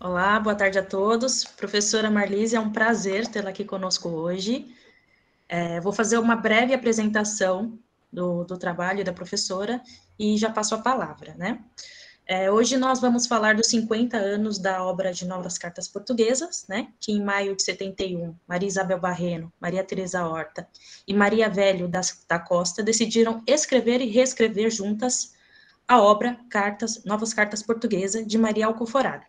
Olá, boa tarde a todos. Professora Marlise, é um prazer tê-la aqui conosco hoje. É, vou fazer uma breve apresentação do, do, trabalho da professora e já passo a palavra, né? É, hoje nós vamos falar dos 50 anos da obra de Novas Cartas Portuguesas, né? Que em maio de 71, Maria Isabel Barreno, Maria Teresa Horta e Maria Velho da, da Costa decidiram escrever e reescrever juntas a obra Cartas, Novas Cartas Portuguesas de Maria Alcoforado.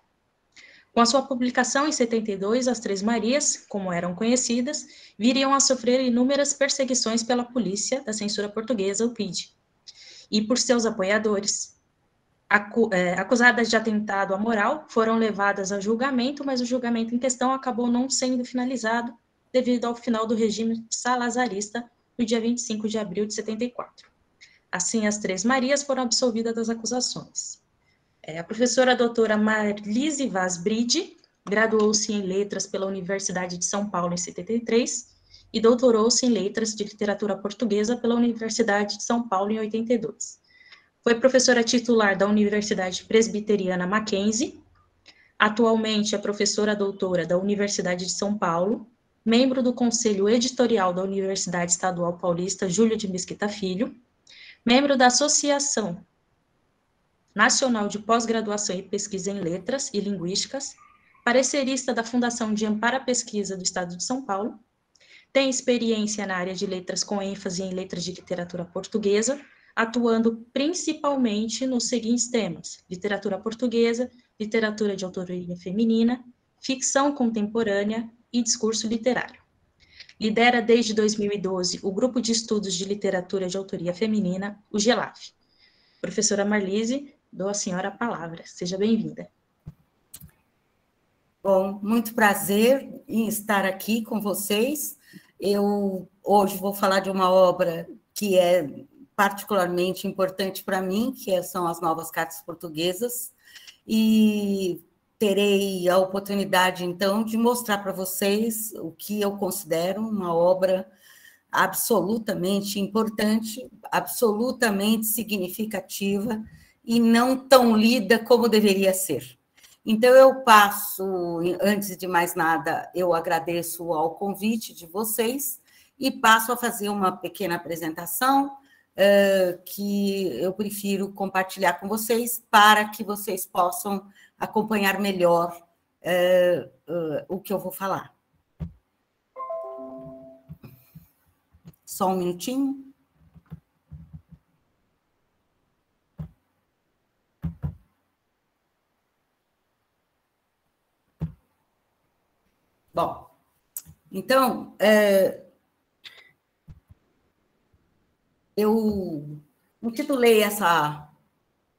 Com a sua publicação em 72, as Três Marias, como eram conhecidas, viriam a sofrer inúmeras perseguições pela polícia da censura portuguesa, o PID, e por seus apoiadores. Acu é, acusadas de atentado à moral, foram levadas a julgamento, mas o julgamento em questão acabou não sendo finalizado devido ao final do regime salazarista no dia 25 de abril de 74. Assim, as Três Marias foram absolvidas das acusações. É, a professora doutora Marlise Vaz Bride graduou-se em Letras pela Universidade de São Paulo em 73 e doutorou-se em Letras de Literatura Portuguesa pela Universidade de São Paulo em 82. Foi professora titular da Universidade Presbiteriana Mackenzie. Atualmente é professora doutora da Universidade de São Paulo, membro do Conselho Editorial da Universidade Estadual Paulista Júlio de Mesquita Filho, membro da Associação Nacional de Pós-Graduação e Pesquisa em Letras e Linguísticas, parecerista da Fundação de Amparo à Pesquisa do Estado de São Paulo, tem experiência na área de letras com ênfase em letras de literatura portuguesa, atuando principalmente nos seguintes temas: literatura portuguesa, literatura de autoria feminina, ficção contemporânea e discurso literário. Lidera desde 2012 o Grupo de Estudos de Literatura de Autoria Feminina, o GELAF. Professora Marlise, Dou à senhora a palavra. Seja bem-vinda. Bom, muito prazer em estar aqui com vocês. Eu hoje vou falar de uma obra que é particularmente importante para mim, que é, são as novas cartas portuguesas, e terei a oportunidade, então, de mostrar para vocês o que eu considero uma obra absolutamente importante, absolutamente significativa e não tão lida como deveria ser. Então, eu passo, antes de mais nada, eu agradeço ao convite de vocês e passo a fazer uma pequena apresentação uh, que eu prefiro compartilhar com vocês para que vocês possam acompanhar melhor uh, o que eu vou falar. Só um minutinho. Bom, então, eu intitulei essa,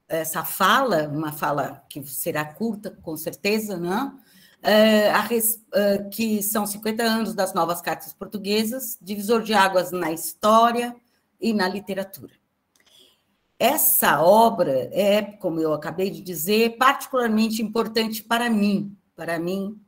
essa fala, uma fala que será curta, com certeza, né? É, a, é, que são 50 anos das novas cartas portuguesas, divisor de águas na história e na literatura. Essa obra é, como eu acabei de dizer, particularmente importante para mim, para mim,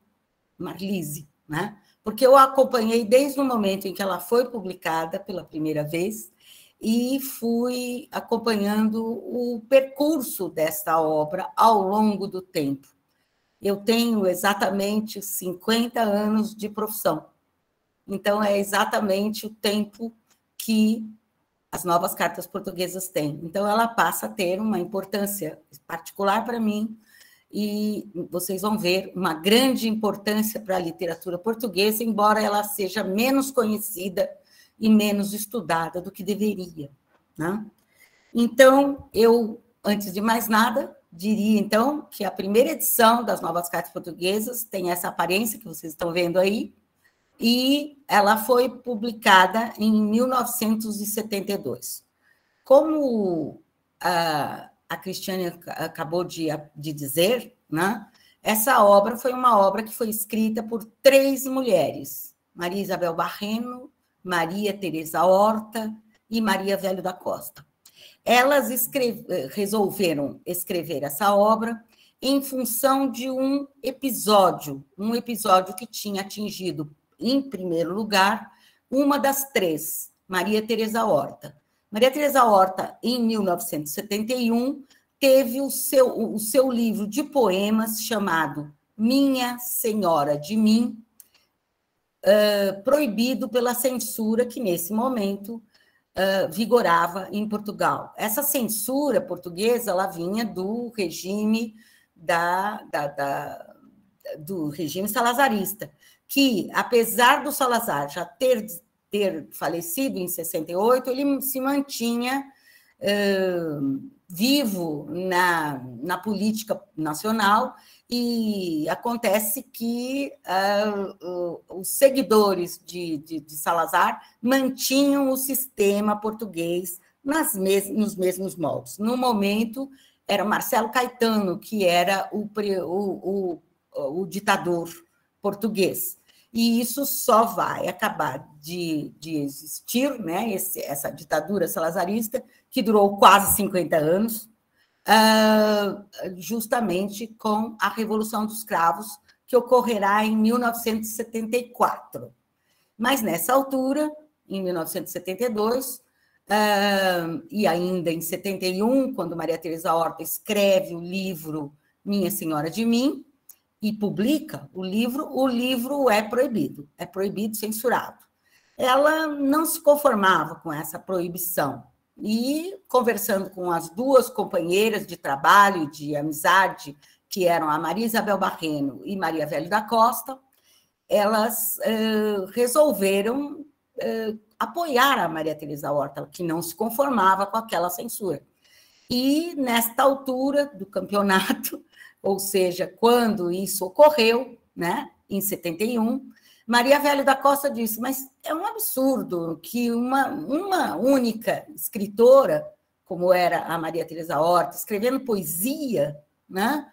Marlise, né? Porque eu a acompanhei desde o momento em que ela foi publicada pela primeira vez e fui acompanhando o percurso desta obra ao longo do tempo. Eu tenho exatamente 50 anos de profissão. Então, é exatamente o tempo que as novas cartas portuguesas têm. Então, ela passa a ter uma importância particular para mim, e vocês vão ver uma grande importância para a literatura portuguesa, embora ela seja menos conhecida e menos estudada do que deveria. Né? Então, eu, antes de mais nada, diria então que a primeira edição das Novas Cartas Portuguesas tem essa aparência que vocês estão vendo aí, e ela foi publicada em 1972. Como a a Cristiane acabou de, de dizer, né? essa obra foi uma obra que foi escrita por três mulheres: Maria Isabel Barreno, Maria Teresa Horta e Maria Velho da Costa. Elas escreve, resolveram escrever essa obra em função de um episódio, um episódio que tinha atingido, em primeiro lugar, uma das três, Maria Teresa Horta Maria Teresa Horta, em 1971, teve o seu, o seu livro de poemas chamado Minha Senhora de Mim, uh, proibido pela censura que, nesse momento, uh, vigorava em Portugal. Essa censura portuguesa ela vinha do regime da, da, da, do regime salazarista, que, apesar do Salazar já ter, ter falecido em 68, ele se mantinha uh, vivo na, na política nacional e acontece que uh, os seguidores de, de, de, Salazar mantinham o sistema português nas mes nos mesmos moldes. No momento, era Marcelo Caetano, que era o, o, o, o ditador português. E isso só vai acabar de, de existir, né, esse, essa ditadura salazarista, que durou quase 50 anos, uh, justamente com a Revolução dos Cravos, que ocorrerá em 1974. Mas nessa altura, em 1972, uh, e ainda em 71, quando Maria Teresa Horta escreve o livro Minha Senhora de Mim, e publica o livro, o livro é proibido, é proibido, censurado. Ela não se conformava com essa proibição e, conversando com as duas companheiras de trabalho, de amizade, que eram a Maria Isabel Barreno e Maria Velho da Costa, elas resolveram apoiar a Maria Teresa Horta, que não se conformava com aquela censura. E, nesta altura do campeonato, ou seja, quando isso ocorreu, né, em 71, Maria Velho da Costa disse: Mas é um absurdo que uma, uma única escritora, como era a Maria Teresa Horta, escrevendo poesia, né,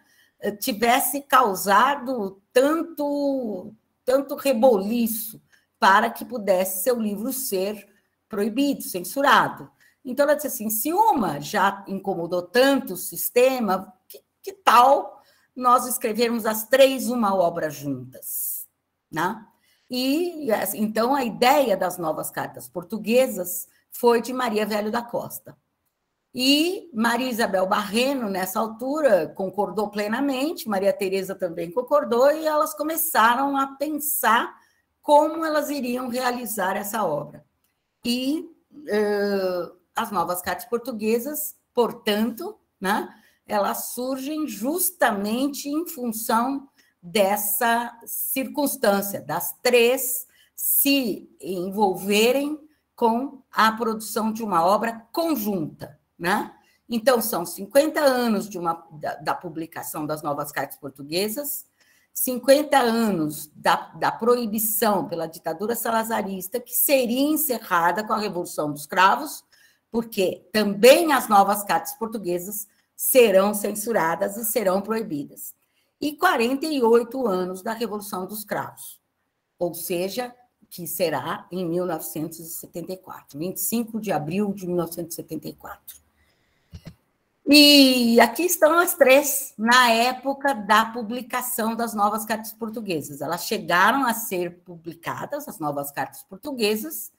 tivesse causado tanto, tanto reboliço para que pudesse seu livro ser proibido, censurado. Então, ela disse assim: se uma já incomodou tanto o sistema, que, que tal nós escrevermos as três uma obra juntas, né? E então a ideia das novas cartas portuguesas foi de Maria Velho da Costa. E Maria Isabel Barreno, nessa altura, concordou plenamente, Maria Tereza também concordou, e elas começaram a pensar como elas iriam realizar essa obra. E uh, as novas cartas portuguesas, portanto, né, elas surgem justamente em função dessa circunstância, das três se envolverem com a produção de uma obra conjunta, né? Então, são 50 anos de uma, da, da publicação das novas cartas portuguesas, 50 anos da, da, proibição pela ditadura salazarista, que seria encerrada com a Revolução dos Cravos, porque também as novas cartas portuguesas serão censuradas e serão proibidas. E 48 anos da Revolução dos Cravos, ou seja, que será em 1974, 25 de abril de 1974. E aqui estão as três, na época da publicação das novas cartas portuguesas. Elas chegaram a ser publicadas, as novas cartas portuguesas,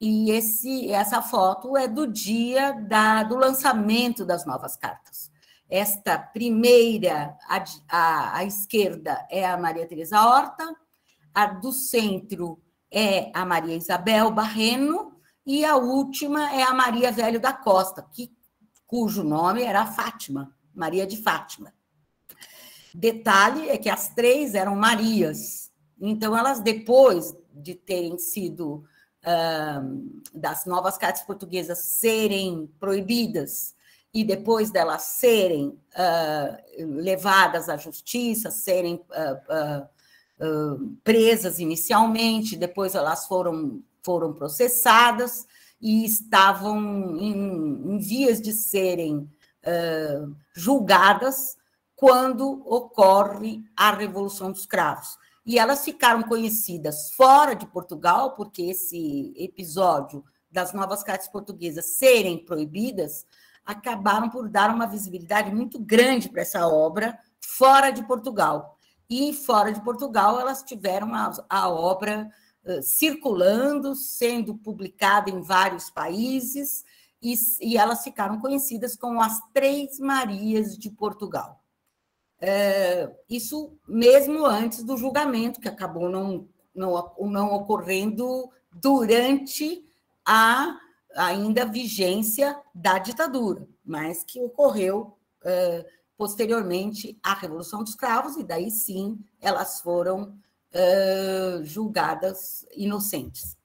e esse, essa foto é do dia da, do lançamento das novas cartas. Esta primeira, à, à, à esquerda, é a Maria Teresa Horta, a do centro é a Maria Isabel Barreno, e a última é a Maria Velho da Costa, que, cujo nome era Fátima, Maria de Fátima. Detalhe é que as três eram Marias, então elas, depois de terem sido das novas cartas portuguesas serem proibidas e depois delas serem uh, levadas à justiça, serem uh, uh, presas inicialmente, depois elas foram, foram processadas e estavam em, em vias de serem julgadas quando ocorre a Revolução dos Cravos. E elas ficaram conhecidas fora de Portugal, porque esse episódio das novas cartas portuguesas serem proibidas acabaram por dar uma visibilidade muito grande para essa obra fora de Portugal. E fora de Portugal, elas tiveram a, a obra uh, circulando, sendo publicada em vários países, e, e elas ficaram conhecidas como as Três Marias de Portugal. É, isso mesmo antes do julgamento, que acabou não, não, não ocorrendo durante a ainda vigência da ditadura, mas que ocorreu é, posteriormente à Revolução dos Cravos, e daí sim elas foram é, julgadas inocentes.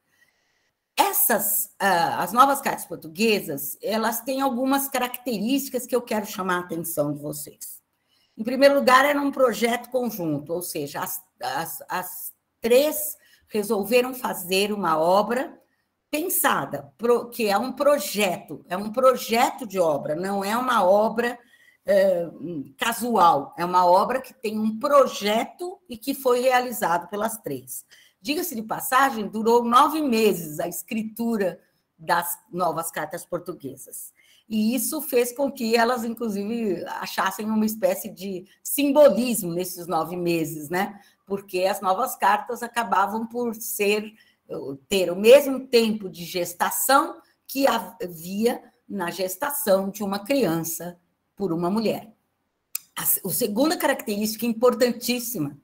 Essas, as novas cartas portuguesas, elas têm algumas características que eu quero chamar a atenção de vocês. Em primeiro lugar, era um projeto conjunto, ou seja, as, as, as três resolveram fazer uma obra pensada, que é um projeto, é um projeto de obra, não é uma obra é, casual, é uma obra que tem um projeto e que foi realizado pelas três. Diga-se de passagem, durou nove meses a escritura das novas cartas portuguesas. E isso fez com que elas, inclusive, achassem uma espécie de simbolismo nesses nove meses, né? Porque as novas cartas acabavam por ser ter o mesmo tempo de gestação que havia na gestação de uma criança por uma mulher. A, a segunda característica importantíssima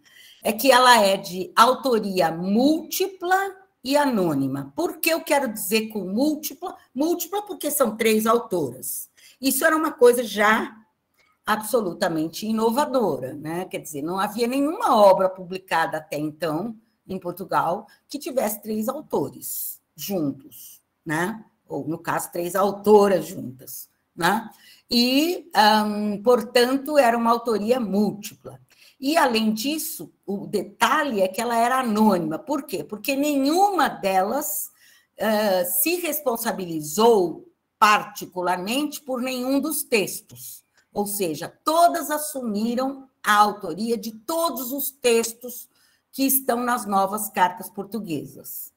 é que ela é de autoria múltipla e anônima. Por que eu quero dizer com múltipla? Múltipla porque são três autoras. Isso era uma coisa já absolutamente inovadora, né? Quer dizer, não havia nenhuma obra publicada até então em Portugal que tivesse três autores juntos, né? Ou no caso três autoras juntas, né? E, um, portanto, era uma autoria múltipla. E, além disso, o detalhe é que ela era anônima. Por quê? Porque nenhuma delas uh, se responsabilizou particularmente por nenhum dos textos. Ou seja, todas assumiram a autoria de todos os textos que estão nas novas cartas portuguesas.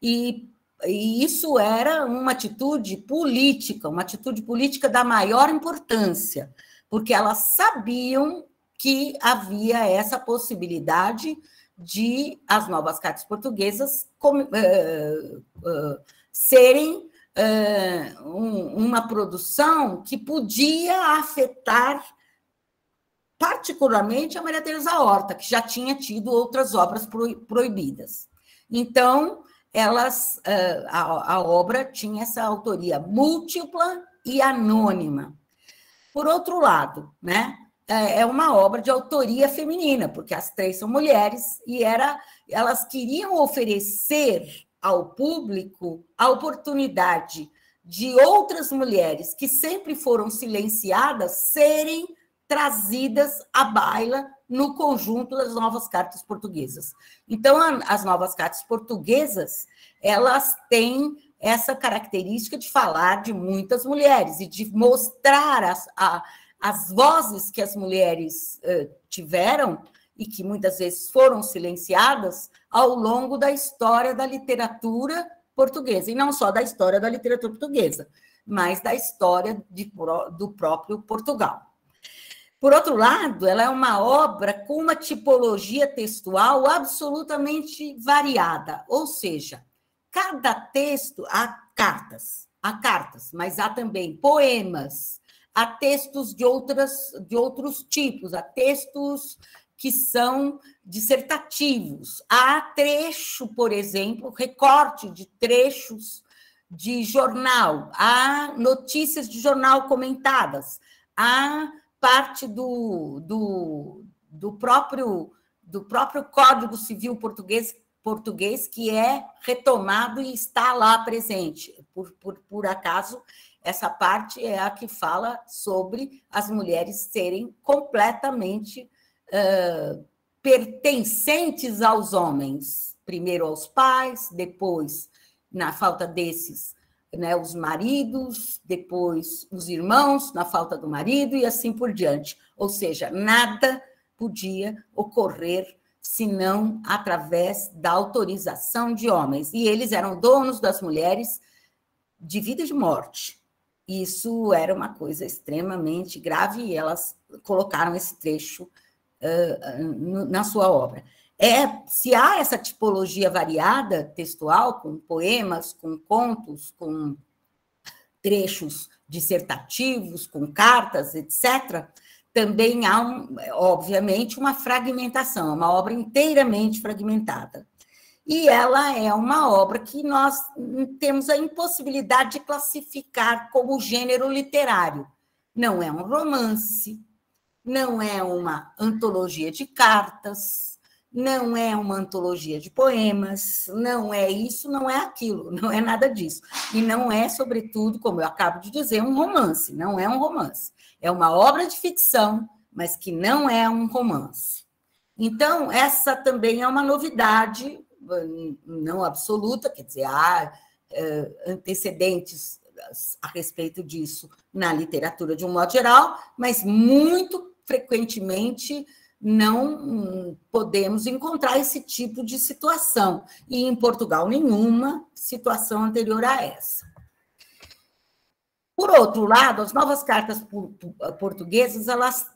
E, e isso era uma atitude política, uma atitude política da maior importância, porque elas sabiam que havia essa possibilidade de as novas cartas portuguesas uh, uh, serem uh, um, uma produção que podia afetar particularmente a Maria Teresa Horta, que já tinha tido outras obras proibidas. Então, elas, a, a obra tinha essa autoria múltipla e anônima. Por outro lado, né, é, é uma obra de autoria feminina, porque as três são mulheres e era, elas queriam oferecer ao público a oportunidade de outras mulheres que sempre foram silenciadas serem trazidas à baila no conjunto das novas cartas portuguesas. Então, as novas cartas portuguesas, elas têm essa característica de falar de muitas mulheres e de mostrar as, a, as vozes que as mulheres uh, tiveram e que muitas vezes foram silenciadas ao longo da história da literatura portuguesa, e não só da história da literatura portuguesa, mas da história de, do próprio Portugal. Por outro lado, ela é uma obra com uma tipologia textual absolutamente variada, ou seja, cada texto há cartas, há cartas, mas há também poemas, há textos de, outras, de outros tipos, há textos que são dissertativos. Há trecho, por exemplo, recorte de trechos de jornal, há notícias de jornal comentadas, há parte do, do, do próprio do próprio Código Civil português português que é retomado e está lá presente. Por, por, por acaso, essa parte é a que fala sobre as mulheres serem completamente uh, pertencentes aos homens, primeiro aos pais, depois, na falta desses, né, os maridos, depois os irmãos, na falta do marido, e assim por diante. Ou seja, nada podia ocorrer senão através da autorização de homens. E eles eram donos das mulheres de vida e de morte. Isso era uma coisa extremamente grave e elas colocaram esse trecho uh, na sua obra. É, se há essa tipologia variada textual, com poemas, com contos, com trechos dissertativos, com cartas, etc., também há, um, obviamente, uma fragmentação, uma obra inteiramente fragmentada. E ela é uma obra que nós temos a impossibilidade de classificar como gênero literário. Não é um romance, não é uma antologia de cartas, não é uma antologia de poemas, não é isso, não é aquilo, não é nada disso. E não é, sobretudo, como eu acabo de dizer, um romance, não é um romance. É uma obra de ficção, mas que não é um romance. Então, essa também é uma novidade, não absoluta, quer dizer, há eh, antecedentes a respeito disso na literatura de um modo geral, mas muito frequentemente não podemos encontrar esse tipo de situação. E em Portugal, nenhuma situação anterior a essa. Por outro lado, as novas cartas portuguesas, elas,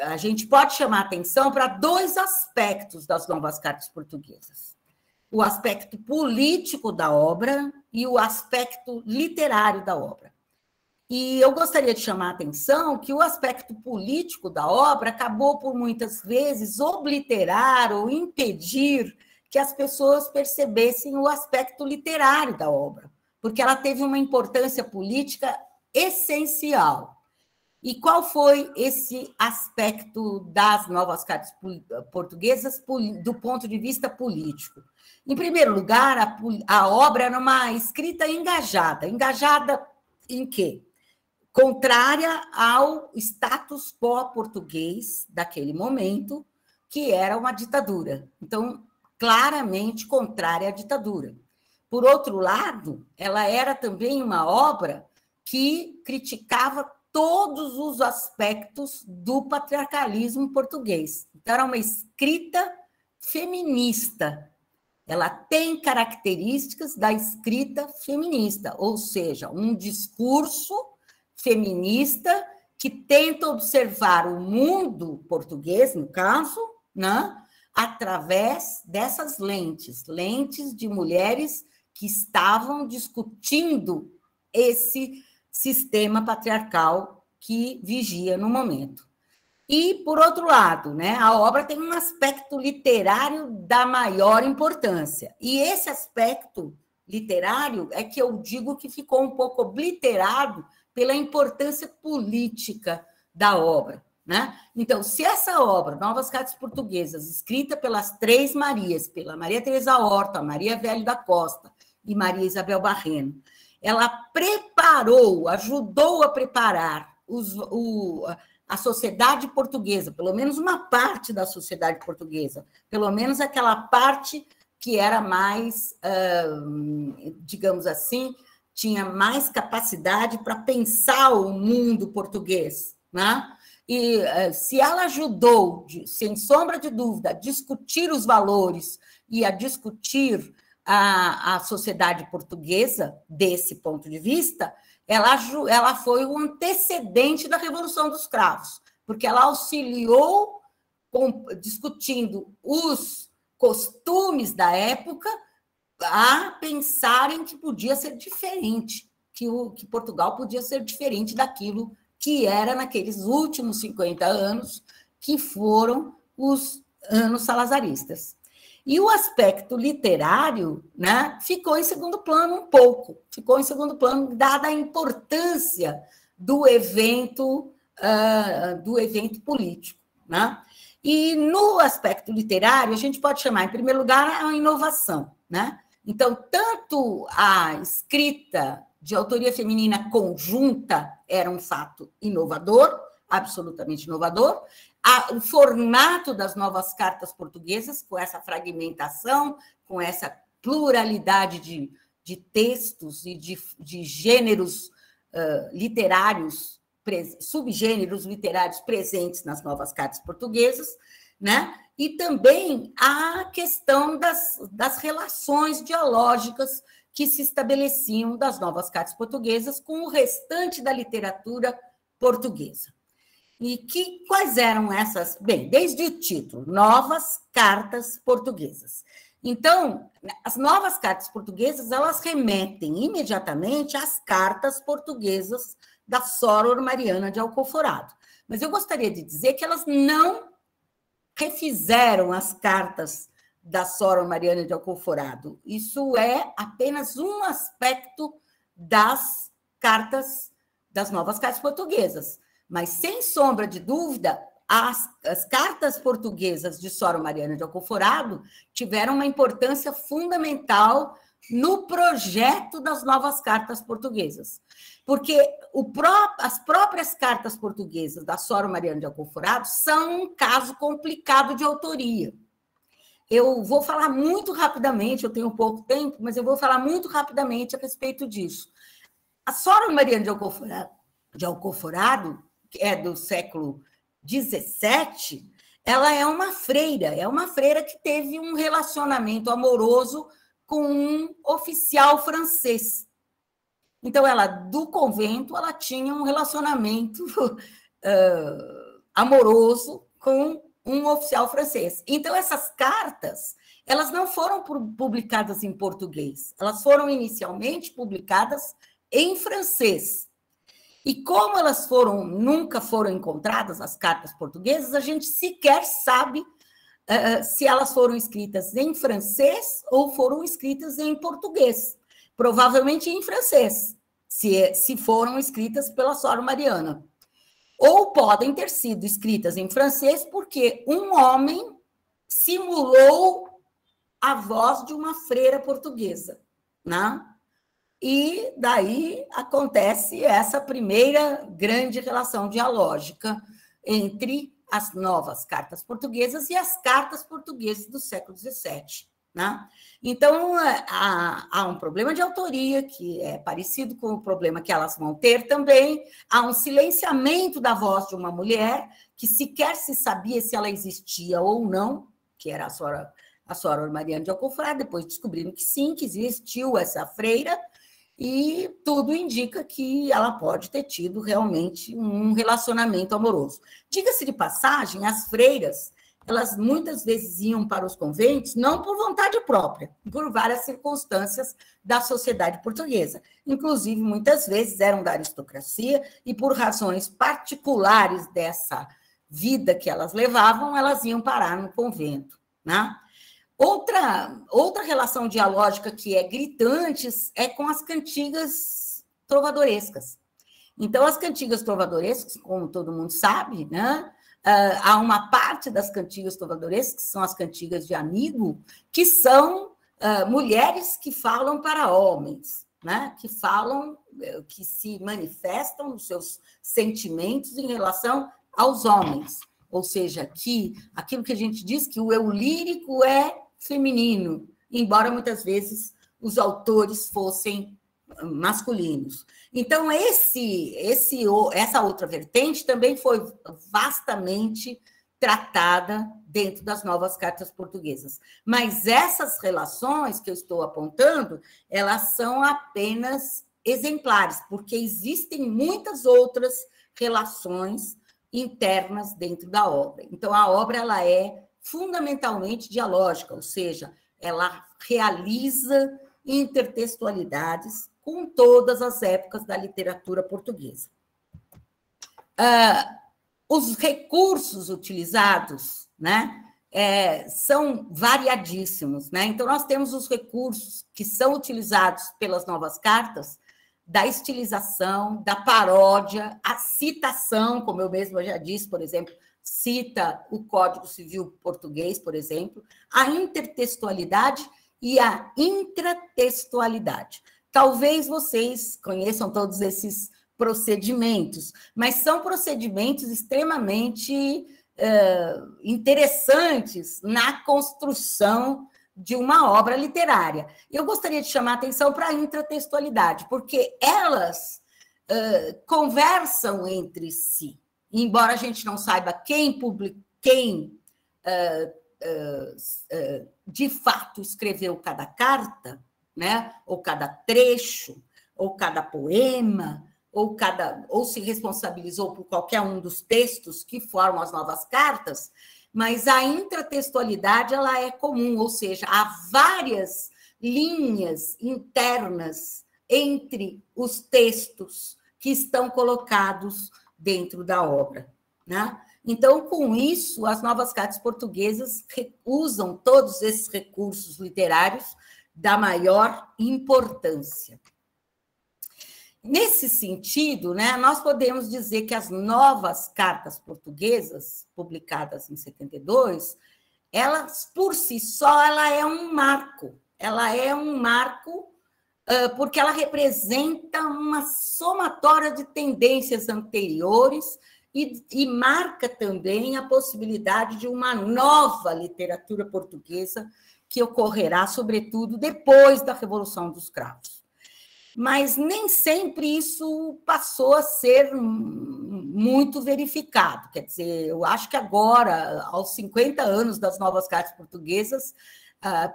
a gente pode chamar atenção para dois aspectos das novas cartas portuguesas: o aspecto político da obra e o aspecto literário da obra. E eu gostaria de chamar a atenção que o aspecto político da obra acabou por muitas vezes obliterar ou impedir que as pessoas percebessem o aspecto literário da obra, porque ela teve uma importância política essencial. E qual foi esse aspecto das novas cartas portuguesas do ponto de vista político? Em primeiro lugar, a, a obra era uma escrita engajada. Engajada em quê? Contrária ao status quo português daquele momento, que era uma ditadura. Então, claramente contrária à ditadura. Por outro lado, ela era também uma obra que criticava todos os aspectos do patriarcalismo português. Então, era uma escrita feminista. Ela tem características da escrita feminista, ou seja, um discurso feminista que tenta observar o mundo português, no caso, né, através dessas lentes, lentes de mulheres que estavam discutindo esse sistema patriarcal que vigia no momento. E, por outro lado, né, a obra tem um aspecto literário da maior importância. E esse aspecto literário é que eu digo que ficou um pouco obliterado pela importância política da obra. Né? Então, se essa obra, Novas Cartas Portuguesas, escrita pelas três Marias, pela Maria Teresa Horta, Maria Velho da Costa e Maria Isabel Barreno, ela preparou, ajudou a preparar os, o, a sociedade portuguesa, pelo menos uma parte da sociedade portuguesa, pelo menos aquela parte que era mais, digamos assim, tinha mais capacidade para pensar o mundo português, né? E eh, se ela ajudou, sem sombra de dúvida, a discutir os valores e a discutir a, a sociedade portuguesa desse ponto de vista, ela, ela foi o antecedente da Revolução dos Cravos, porque ela auxiliou com, discutindo os costumes da época a pensarem que podia ser diferente, que, o, que Portugal podia ser diferente daquilo que era naqueles últimos 50 anos, que foram os anos salazaristas. E o aspecto literário né, ficou em segundo plano um pouco, ficou em segundo plano, dada a importância do evento, uh, do evento político. Né? E no aspecto literário, a gente pode chamar, em primeiro lugar, a inovação. Né? Então, tanto a escrita de autoria feminina conjunta era um fato inovador, absolutamente inovador, a, o formato das novas cartas portuguesas, com essa fragmentação, com essa pluralidade de, de textos e de, de gêneros uh, literários, subgêneros literários presentes nas novas cartas portuguesas, né? E também a questão das, das relações dialógicas que se estabeleciam das novas cartas portuguesas com o restante da literatura portuguesa. E que quais eram essas? Bem, desde o título, Novas Cartas Portuguesas. Então, as novas cartas portuguesas, elas remetem imediatamente às cartas portuguesas da Soror Mariana de Alcoforado. Mas eu gostaria de dizer que elas não refizeram as cartas da Soror Mariana de Alcoforado. Isso é apenas um aspecto das cartas, das novas cartas portuguesas. Mas, sem sombra de dúvida, as, as cartas portuguesas de Sora Mariana de Alcoforado tiveram uma importância fundamental no projeto das novas cartas portuguesas. Porque pró as próprias cartas portuguesas da Sora Mariana de Alcoforado são um caso complicado de autoria. Eu vou falar muito rapidamente, eu tenho pouco tempo, mas eu vou falar muito rapidamente a respeito disso. A Sora Mariana de Alcoforado, de que é do século 17, ela é uma freira, é uma freira que teve um relacionamento amoroso com um oficial francês. Então, ela, do convento, ela tinha um relacionamento uh, amoroso com um oficial francês. Então, essas cartas, elas não foram publicadas em português, elas foram inicialmente publicadas em francês. E como elas foram, nunca foram encontradas, as cartas portuguesas, a gente sequer sabe uh, se elas foram escritas em francês ou foram escritas em português. Provavelmente em francês, se, se foram escritas pela Sora Mariana. Ou podem ter sido escritas em francês porque um homem simulou a voz de uma freira portuguesa, né? E daí acontece essa primeira grande relação dialógica entre as novas cartas portuguesas e as cartas portuguesas do século XVII. Né? Então, há, há, um problema de autoria, que é parecido com o problema que elas vão ter também. Há um silenciamento da voz de uma mulher, que sequer se sabia se ela existia ou não, que era a senhora, a senhora Mariana de Alcofrade, depois descobriram que sim, que existiu essa freira, e tudo indica que ela pode ter tido realmente um relacionamento amoroso. Diga-se de passagem, as freiras, elas muitas vezes iam para os conventos não por vontade própria, por várias circunstâncias da sociedade portuguesa. Inclusive, muitas vezes eram da aristocracia e por razões particulares dessa vida que elas levavam, elas iam parar no convento, né? Outra, outra relação dialógica que é gritante é com as cantigas trovadorescas. Então, as cantigas trovadorescas, como todo mundo sabe, né? Uh, há uma parte das cantigas trovadorescas, que são as cantigas de amigo, que são uh, mulheres que falam para homens, né? que falam, eh, que se manifestam nos seus sentimentos em relação aos homens. Ou seja, que aquilo que a gente diz que o eu lírico é feminino, embora muitas vezes os autores fossem masculinos. Então esse esse essa outra vertente também foi vastamente tratada dentro das novas cartas portuguesas. Mas essas relações que eu estou apontando, elas são apenas exemplares, porque existem muitas outras relações internas dentro da obra. Então a obra ela é fundamentalmente dialógica, ou seja, ela realiza intertextualidades com todas as épocas da literatura portuguesa. Uh, os recursos utilizados né, é, são variadíssimos. Né? Então, nós temos os recursos que são utilizados pelas novas cartas, da estilização, da paródia, a citação, como eu mesma já disse, por exemplo, cita o Código Civil Português, por exemplo, a intertextualidade e a intratextualidade. Talvez vocês conheçam todos esses procedimentos, mas são procedimentos extremamente uh, interessantes na construção de uma obra literária. Eu gostaria de chamar a atenção para a intratextualidade, porque elas uh, conversam entre si embora a gente não saiba quem, public, quem uh, uh, uh, de fato escreveu cada carta, né? ou cada trecho, ou cada poema, ou, cada, ou se responsabilizou por qualquer um dos textos que formam as novas cartas, mas a intratextualidade ela é comum, ou seja, há várias linhas internas entre os textos que estão colocados dentro da obra. Né? Então, com isso, as novas cartas portuguesas usam todos esses recursos literários da maior importância. Nesse sentido, né, nós podemos dizer que as novas cartas portuguesas, publicadas em 72, elas, por si só, ela é um marco. Ela é um marco porque ela representa uma somatória de tendências anteriores e, e, marca também a possibilidade de uma nova literatura portuguesa que ocorrerá, sobretudo, depois da Revolução dos Cravos. Mas nem sempre isso passou a ser muito verificado. Quer dizer, eu acho que agora, aos 50 anos das novas cartas portuguesas,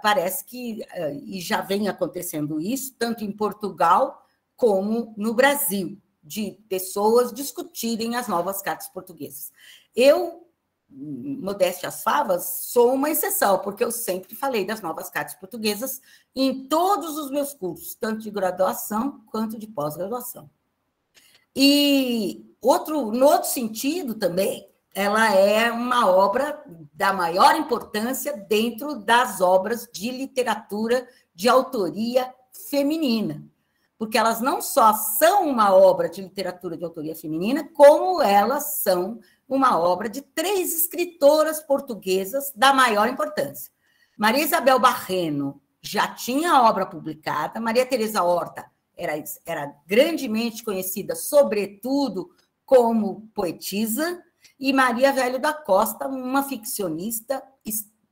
parece que, uh, e já vem acontecendo isso, tanto em Portugal como no Brasil, de pessoas discutirem as novas cartas portuguesas. Eu, modéstia às favas, sou uma exceção, porque eu sempre falei das novas cartas portuguesas em todos os meus cursos, tanto de graduação quanto de pós-graduação. E outro, no outro sentido também, ela é uma obra da maior importância dentro das obras de literatura de autoria feminina, porque elas não só são uma obra de literatura de autoria feminina, como elas são uma obra de três escritoras portuguesas da maior importância. Maria Isabel Barreno já tinha obra publicada, Maria Teresa Horta era, era grandemente conhecida, sobretudo, como poetisa, e Maria Velho da Costa, uma ficcionista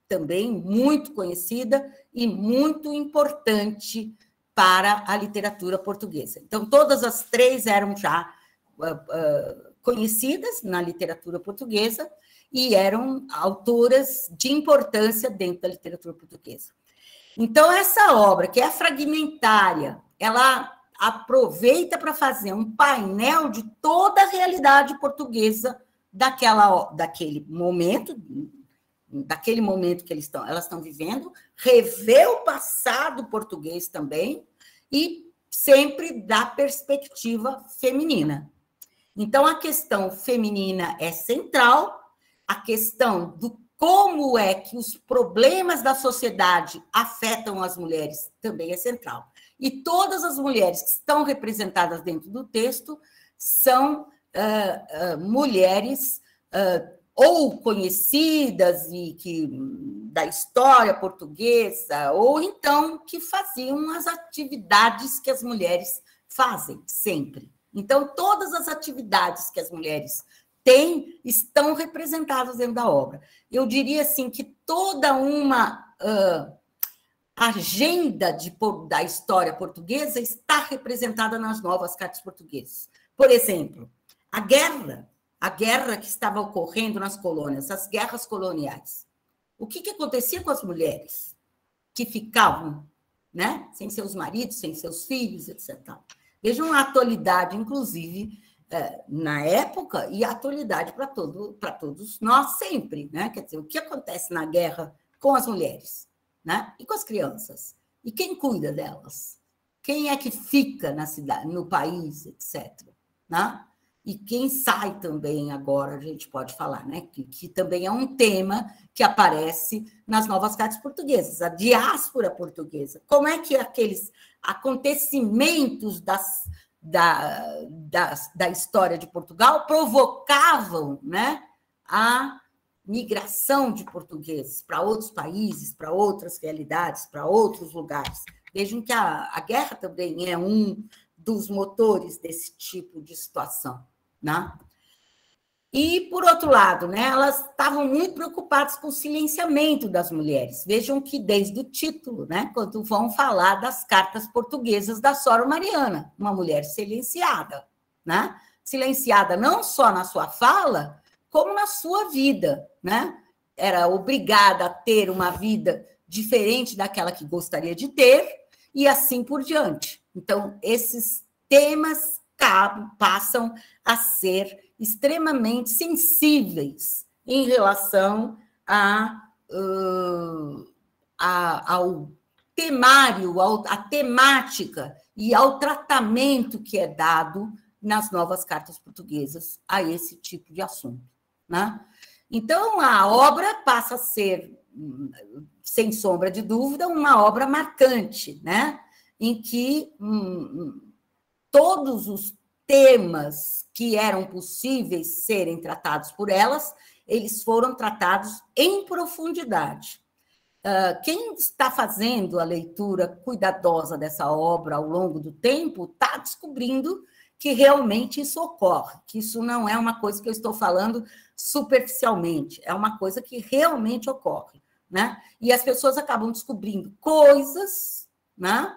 também muito conhecida e muito importante para a literatura portuguesa. Então, todas as três eram já uh, uh, conhecidas na literatura portuguesa e eram autoras de importância dentro da literatura portuguesa. Então, essa obra, que é fragmentária, ela aproveita para fazer um painel de toda a realidade portuguesa daquela, daquele momento, daquele momento que eles estão, elas estão vivendo, rever o passado português também e sempre da perspectiva feminina. Então a questão feminina é central, a questão do como é que os problemas da sociedade afetam as mulheres também é central. E todas as mulheres que estão representadas dentro do texto são uh, mulheres uh, ou conhecidas e que da história portuguesa, ou então que faziam as atividades que as mulheres fazem sempre. Então, todas as atividades que as mulheres têm estão representadas dentro da obra. Eu diria assim que toda uma agenda de, da história portuguesa está representada nas novas cartas portuguesas. Por exemplo, a guerra, a guerra que estava ocorrendo nas colônias, as guerras coloniais. O que, que acontecia com as mulheres que ficavam, né, sem seus maridos, sem seus filhos, etc. Vejam a atualidade, inclusive, é, na época e a atualidade para todo, para todos nós sempre, né? Quer dizer, o que acontece na guerra com as mulheres, né? E com as crianças? E quem cuida delas? Quem é que fica na cidade, no país, etc. Né? E quem sai também agora, a gente pode falar, né? Que, que, também é um tema que aparece nas novas cartas portuguesas, a diáspora portuguesa. Como é que aqueles acontecimentos das, da, da, da história de Portugal provocavam né, a migração de portugueses para outros países, para outras realidades, para outros lugares. Vejam que a, a guerra também é um dos motores desse tipo de situação. Né? E, por outro lado, né, elas estavam muito preocupadas com o silenciamento das mulheres. Vejam que, desde o título, né, quando vão falar das cartas portuguesas da Sora Mariana, uma mulher silenciada. Né? Silenciada não só na sua fala, como na sua vida. Né? Era obrigada a ter uma vida diferente daquela que gostaria de ter, e assim por diante. Então, esses temas passam a ser extremamente sensíveis em relação a, a, ao temário, ao, a temática e ao tratamento que é dado nas novas cartas portuguesas a esse tipo de assunto. Né? Então, a obra passa a ser, sem sombra de dúvida, uma obra marcante, né? em que hum, todos os temas que eram possíveis serem tratados por elas, eles foram tratados em profundidade. Uh, quem está fazendo a leitura cuidadosa dessa obra ao longo do tempo está descobrindo que realmente isso ocorre, que isso não é uma coisa que eu estou falando superficialmente, é uma coisa que realmente ocorre, né? E as pessoas acabam descobrindo coisas, né?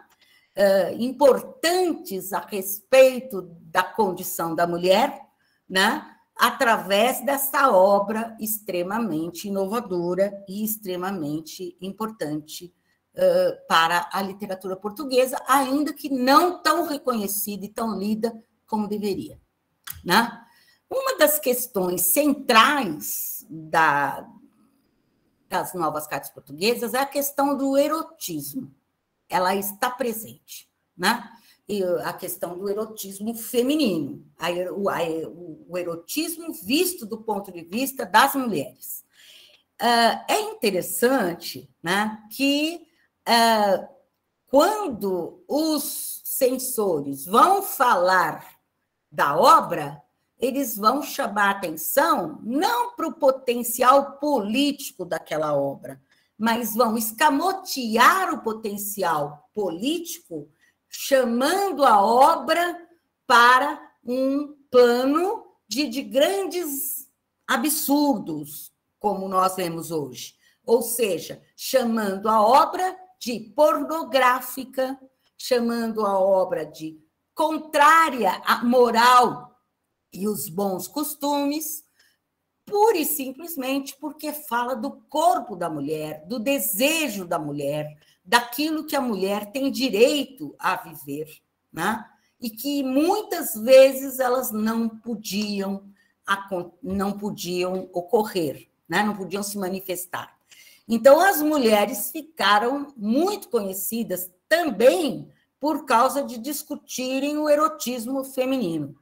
Uh, importantes a respeito da condição da mulher, né? Através dessa obra extremamente inovadora e extremamente importante uh, para a literatura portuguesa, ainda que não tão reconhecida e tão lida como deveria. Né? Uma das questões centrais da, das novas cartas portuguesas é a questão do erotismo. Ela está presente. Né? E a questão do erotismo feminino, a, o, a, o erotismo visto do ponto de vista das mulheres. Uh, é interessante né, que uh, quando os censores vão falar da obra, eles vão chamar atenção não para o potencial político daquela obra, mas vão escamotear o potencial político, chamando a obra para um plano de, de grandes absurdos, como nós vemos hoje. Ou seja, chamando a obra de pornográfica, chamando a obra de contrária à moral e os bons costumes, pura e simplesmente porque fala do corpo da mulher, do desejo da mulher, daquilo que a mulher tem direito a viver, né? E que muitas vezes elas não podiam não podiam ocorrer, né? Não podiam se manifestar. Então as mulheres ficaram muito conhecidas também por causa de discutirem o erotismo feminino.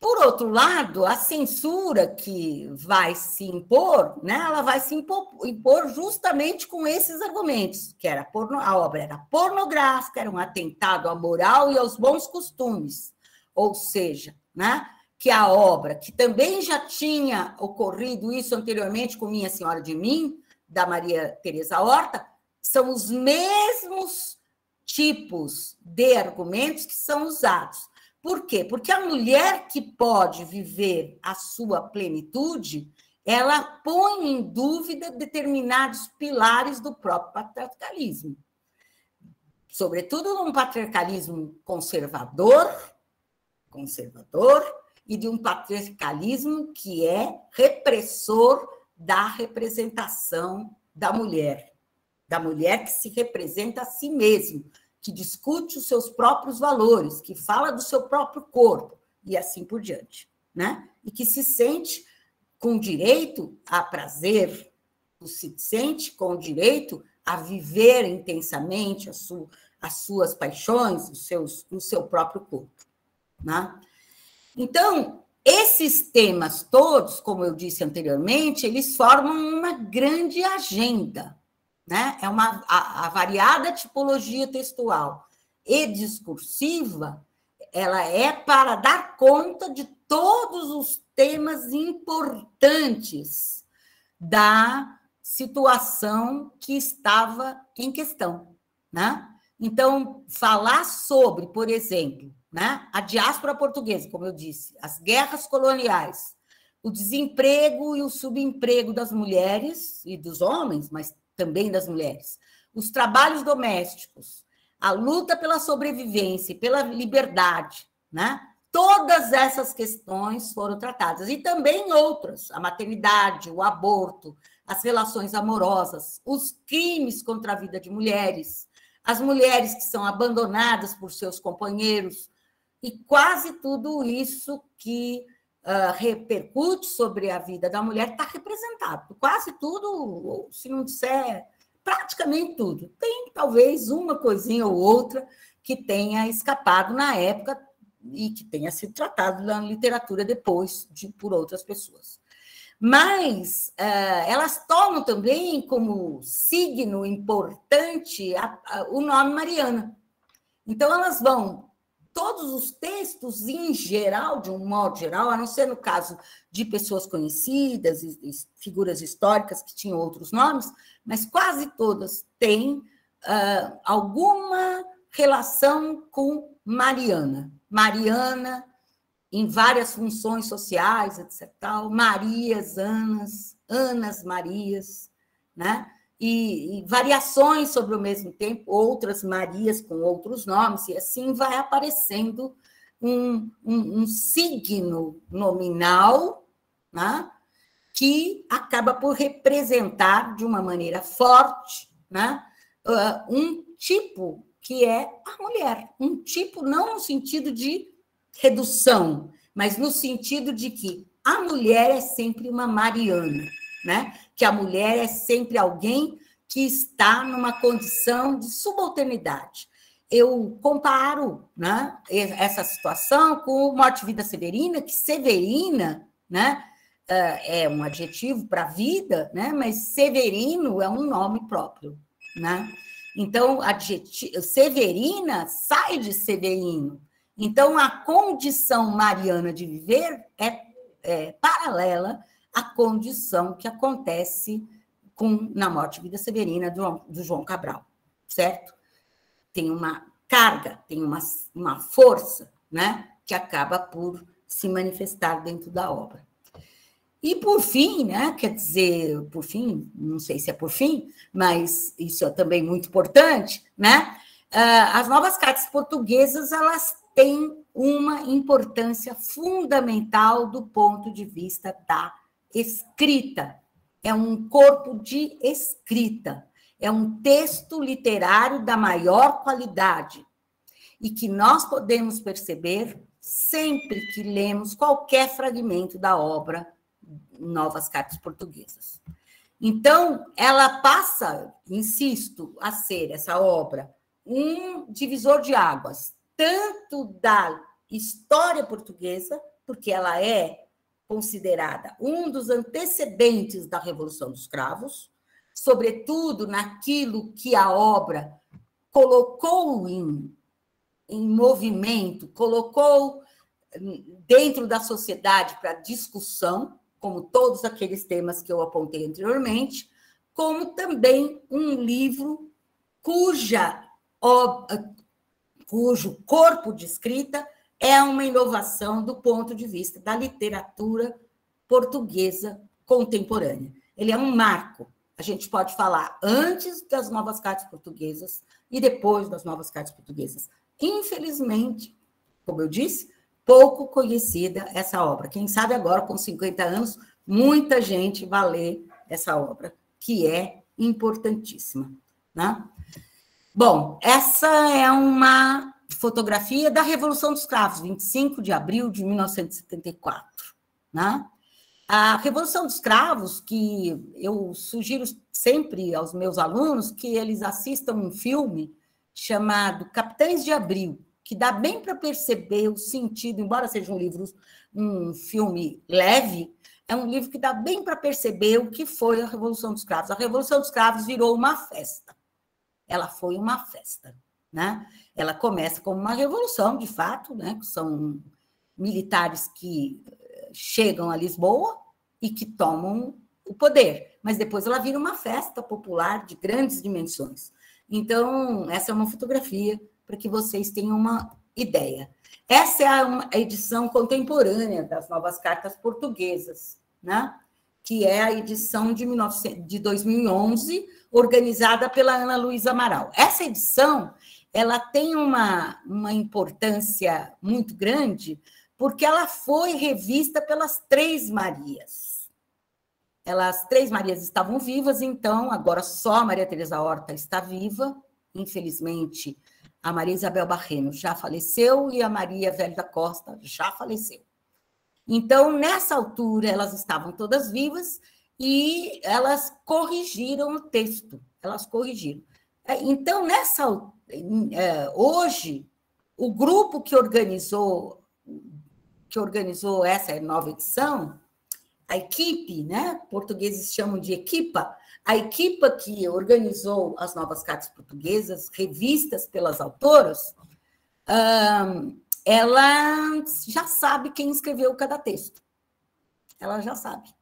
Por outro lado, a censura que vai se impor, né, ela vai se impor, impor justamente com esses argumentos, que era porno, a obra era pornográfica, era um atentado à moral e aos bons costumes. Ou seja, né, que a obra, que também já tinha ocorrido isso anteriormente com Minha Senhora de Mim, da Maria Teresa Horta, são os mesmos tipos de argumentos que são usados. Por quê? Porque a mulher que pode viver a sua plenitude, ela põe em dúvida determinados pilares do próprio patriarcalismo. Sobretudo num patriarcalismo conservador, conservador, e de um patriarcalismo que é repressor da representação da mulher, da mulher que se representa a si mesma, que discute os seus próprios valores, que fala do seu próprio corpo e assim por diante, né? E que se sente com direito a prazer, se sente com direito a viver intensamente as, su as suas paixões, os seus, o seu próprio corpo, né? Então, esses temas todos, como eu disse anteriormente, eles formam uma grande agenda, né? É uma a, a variada tipologia textual e discursiva, ela é para dar conta de todos os temas importantes da situação que estava em questão, né? Então, falar sobre, por exemplo, né, a diáspora portuguesa, como eu disse, as guerras coloniais, o desemprego e o subemprego das mulheres e dos homens, mas também das mulheres, os trabalhos domésticos, a luta pela sobrevivência, pela liberdade, né? Todas essas questões foram tratadas. E também outras, a maternidade, o aborto, as relações amorosas, os crimes contra a vida de mulheres, as mulheres que são abandonadas por seus companheiros. E quase tudo isso que uh, repercute sobre a vida da mulher está representado. Quase tudo, se não disser praticamente tudo. Tem talvez uma coisinha ou outra que tenha escapado na época e que tenha sido tratado na literatura depois de, por outras pessoas. Mas uh, elas tomam também como signo importante a, a, o nome Mariana. Então, elas vão todos os textos, em geral, de um modo geral, a não ser no caso de pessoas conhecidas, figuras históricas que tinham outros nomes, mas quase todas têm uh, alguma relação com Mariana. Mariana, em várias funções sociais, etc. Marias, Anas, Anas Marias, né? E, e, variações sobre o mesmo tempo, outras Marias com outros nomes, e assim vai aparecendo um, um, um signo nominal né, que acaba por representar de uma maneira forte né, uh, um tipo que é a mulher, um tipo não no sentido de redução, mas no sentido de que a mulher é sempre uma Mariana né? Que a mulher é sempre alguém que está numa condição de subalternidade. Eu comparo né, essa situação com Morte Vida Severina, que Severina né, é um adjetivo para vida, né, mas Severino é um nome próprio. Né? Então, adjetivo, Severina sai de Severino. Então, a condição mariana de viver é, é paralela a condição que acontece com na morte vida severina do, do João Cabral, certo? Tem uma carga, tem uma, uma força, né, que acaba por se manifestar dentro da obra. E por fim, né, quer dizer, por fim, não sei se é por fim, mas isso é também muito importante, né? Ah, as novas cartas portuguesas elas têm uma importância fundamental do ponto de vista da escrita, é um corpo de escrita, é um texto literário da maior qualidade. E que nós podemos perceber sempre que lemos qualquer fragmento da obra Novas Cartas Portuguesas. Então, ela passa, insisto, a ser essa obra um divisor de águas, tanto da história portuguesa, porque ela é considerada um dos antecedentes da Revolução dos Cravos, sobretudo naquilo que a obra colocou em, em movimento, colocou dentro da sociedade para discussão, como todos aqueles temas que eu apontei anteriormente, como também um livro cuja, cujo corpo de escrita é uma inovação do ponto de vista da literatura portuguesa contemporânea. Ele é um marco. A gente pode falar antes das novas cartas portuguesas e depois das novas cartas portuguesas. Infelizmente, como eu disse, pouco conhecida essa obra. Quem sabe agora, com 50 anos, muita gente vai ler essa obra, que é importantíssima. Né? Bom, essa é uma fotografia da Revolução dos Cravos, 25 de abril de 1974. Né? A Revolução dos Cravos, que eu sugiro sempre aos meus alunos que eles assistam um filme chamado Capitães de Abril, que dá bem para perceber o sentido, embora seja um livro, um filme leve, é um livro que dá bem para perceber o que foi a Revolução dos Cravos. A Revolução dos Cravos virou uma festa. Ela foi uma festa. Né? Ela começa como uma revolução, de fato, né? são militares que eh, chegam a Lisboa e que tomam o poder, mas depois ela vira uma festa popular de grandes dimensões. Então, essa é uma fotografia para que vocês tenham uma ideia. Essa é a edição contemporânea das novas cartas portuguesas, né? que é a edição de, 19... de 2011, organizada pela Ana Luísa Amaral. Essa edição ela tem uma, uma importância muito grande, porque ela foi revista pelas Três Marias. Elas, Três Marias estavam vivas, então, agora só Maria Teresa Horta está viva. Infelizmente, a Maria Isabel Barreno já faleceu e a Maria Velho da Costa já faleceu. Então, nessa altura, elas estavam todas vivas e elas corrigiram o texto. Elas corrigiram. É, então, nessa é, hoje, o grupo que organizou que organizou essa nova edição, a equipe, né? Portugueses chamam de equipa, a equipa que organizou as novas cartas portuguesas, revistas pelas autoras, ela já sabe quem escreveu cada texto. Ela já sabe.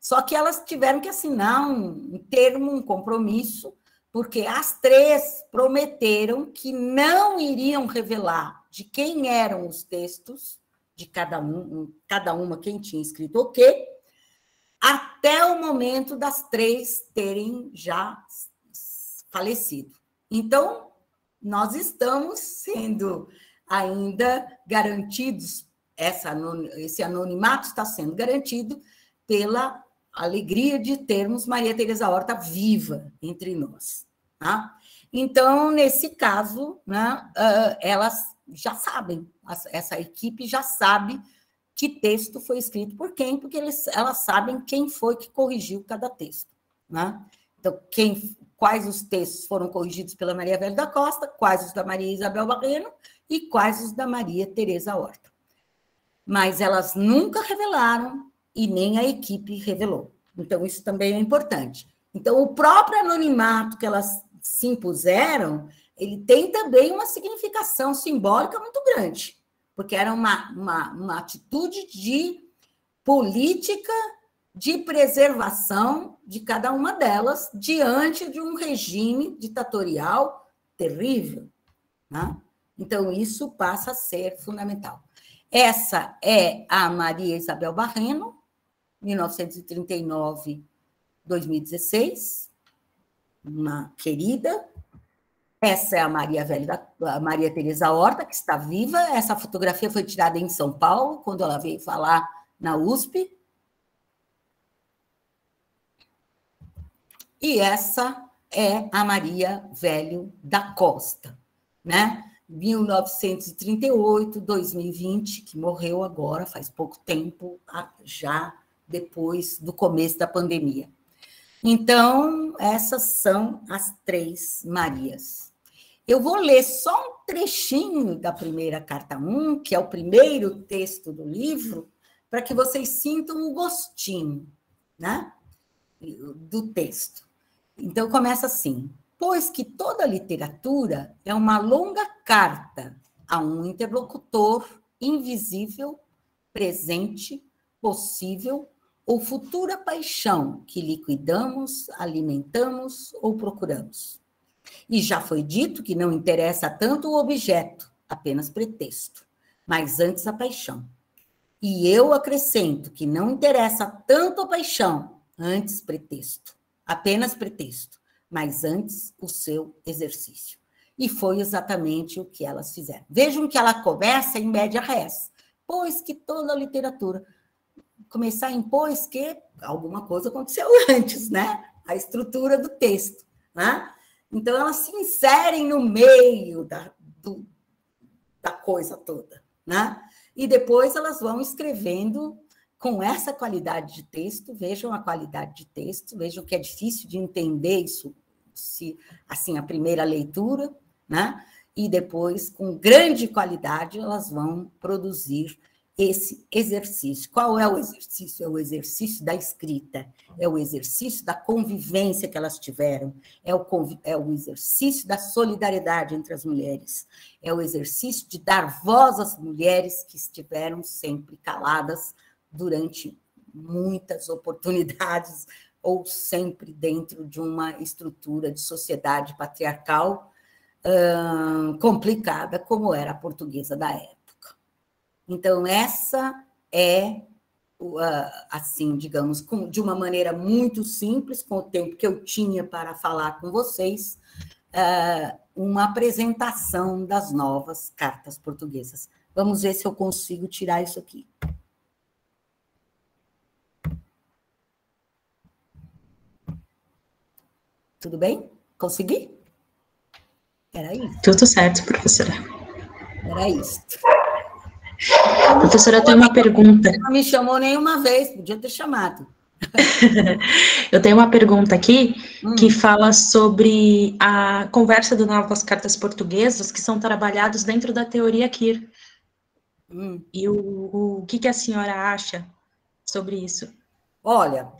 Só que elas tiveram que assinar um, termo, um compromisso, porque as três prometeram que não iriam revelar de quem eram os textos, de cada um, cada uma quem tinha escrito o quê, até o momento das três terem já falecido. Então, nós estamos sendo ainda garantidos, essa, esse anonimato está sendo garantido pela alegria de termos Maria Teresa Horta viva entre nós. Tá? Então, nesse caso, né, elas já sabem, essa equipe já sabe que texto foi escrito por quem, porque eles, elas sabem quem foi que corrigiu cada texto. Né? Então, quem, quais os textos foram corrigidos pela Maria Velho da Costa, quais os da Maria Isabel Barreno e quais os da Maria Tereza Horta. Mas elas nunca revelaram e nem a equipe revelou. Então, isso também é importante. Então, o próprio anonimato que elas se impuseram, ele tem também uma significação simbólica muito grande, porque era uma, uma, uma atitude de política de preservação de cada uma delas diante de um regime ditatorial terrível. Né? Então, isso passa a ser fundamental. Essa é a Maria Isabel Barreno, 1939-2016, uma querida. Essa é a Maria Velha, a Maria Teresa Horta, que está viva. Essa fotografia foi tirada em São Paulo, quando ela veio falar na USP. E essa é a Maria Velho da Costa, né? 1938, 2020, que morreu agora, faz pouco tempo, já depois do começo da pandemia. Então, essas são as três Marias. Eu vou ler só um trechinho da primeira carta 1, que é o primeiro texto do livro, para que vocês sintam o gostinho né, do texto. Então, começa assim: pois que toda literatura é uma longa carta a um interlocutor invisível, presente, possível ou futura paixão que liquidamos, alimentamos ou procuramos. E já foi dito que não interessa tanto o objeto, apenas pretexto, mas antes a paixão. E eu acrescento que não interessa tanto a paixão, antes pretexto, apenas pretexto, mas antes o seu exercício. E foi exatamente o que elas fizeram. Vejam que ela começa em média res, pois que toda a literatura começar em pois que alguma coisa aconteceu antes, né? A estrutura do texto, né? Então elas se inserem no meio da, do, da coisa toda, né? E depois elas vão escrevendo com essa qualidade de texto, vejam a qualidade de texto, vejam que é difícil de entender isso, se assim a primeira leitura, né? E depois, com grande qualidade, elas vão produzir esse exercício. Qual é o exercício? É o exercício da escrita, é o exercício da convivência que elas tiveram, é o, é o exercício da solidariedade entre as mulheres, é o exercício de dar voz às mulheres que estiveram sempre caladas durante muitas oportunidades ou sempre dentro de uma estrutura de sociedade patriarcal complicada, como era a portuguesa da época. Então, essa é, assim, digamos, de uma maneira muito simples, com o tempo que eu tinha para falar com vocês, uma apresentação das novas cartas portuguesas. Vamos ver se eu consigo tirar isso aqui. Tudo bem? Consegui? Era isso. Tudo certo, professora. Era isso. Professora, eu tenho uma pergunta. Não me chamou nenhuma vez, podia ter chamado. eu tenho uma pergunta aqui hum. que fala sobre a conversa do Novas Cartas Portuguesas que são trabalhados dentro da teoria queer. Hum. E o, o, o que, que a senhora acha sobre isso? Olha,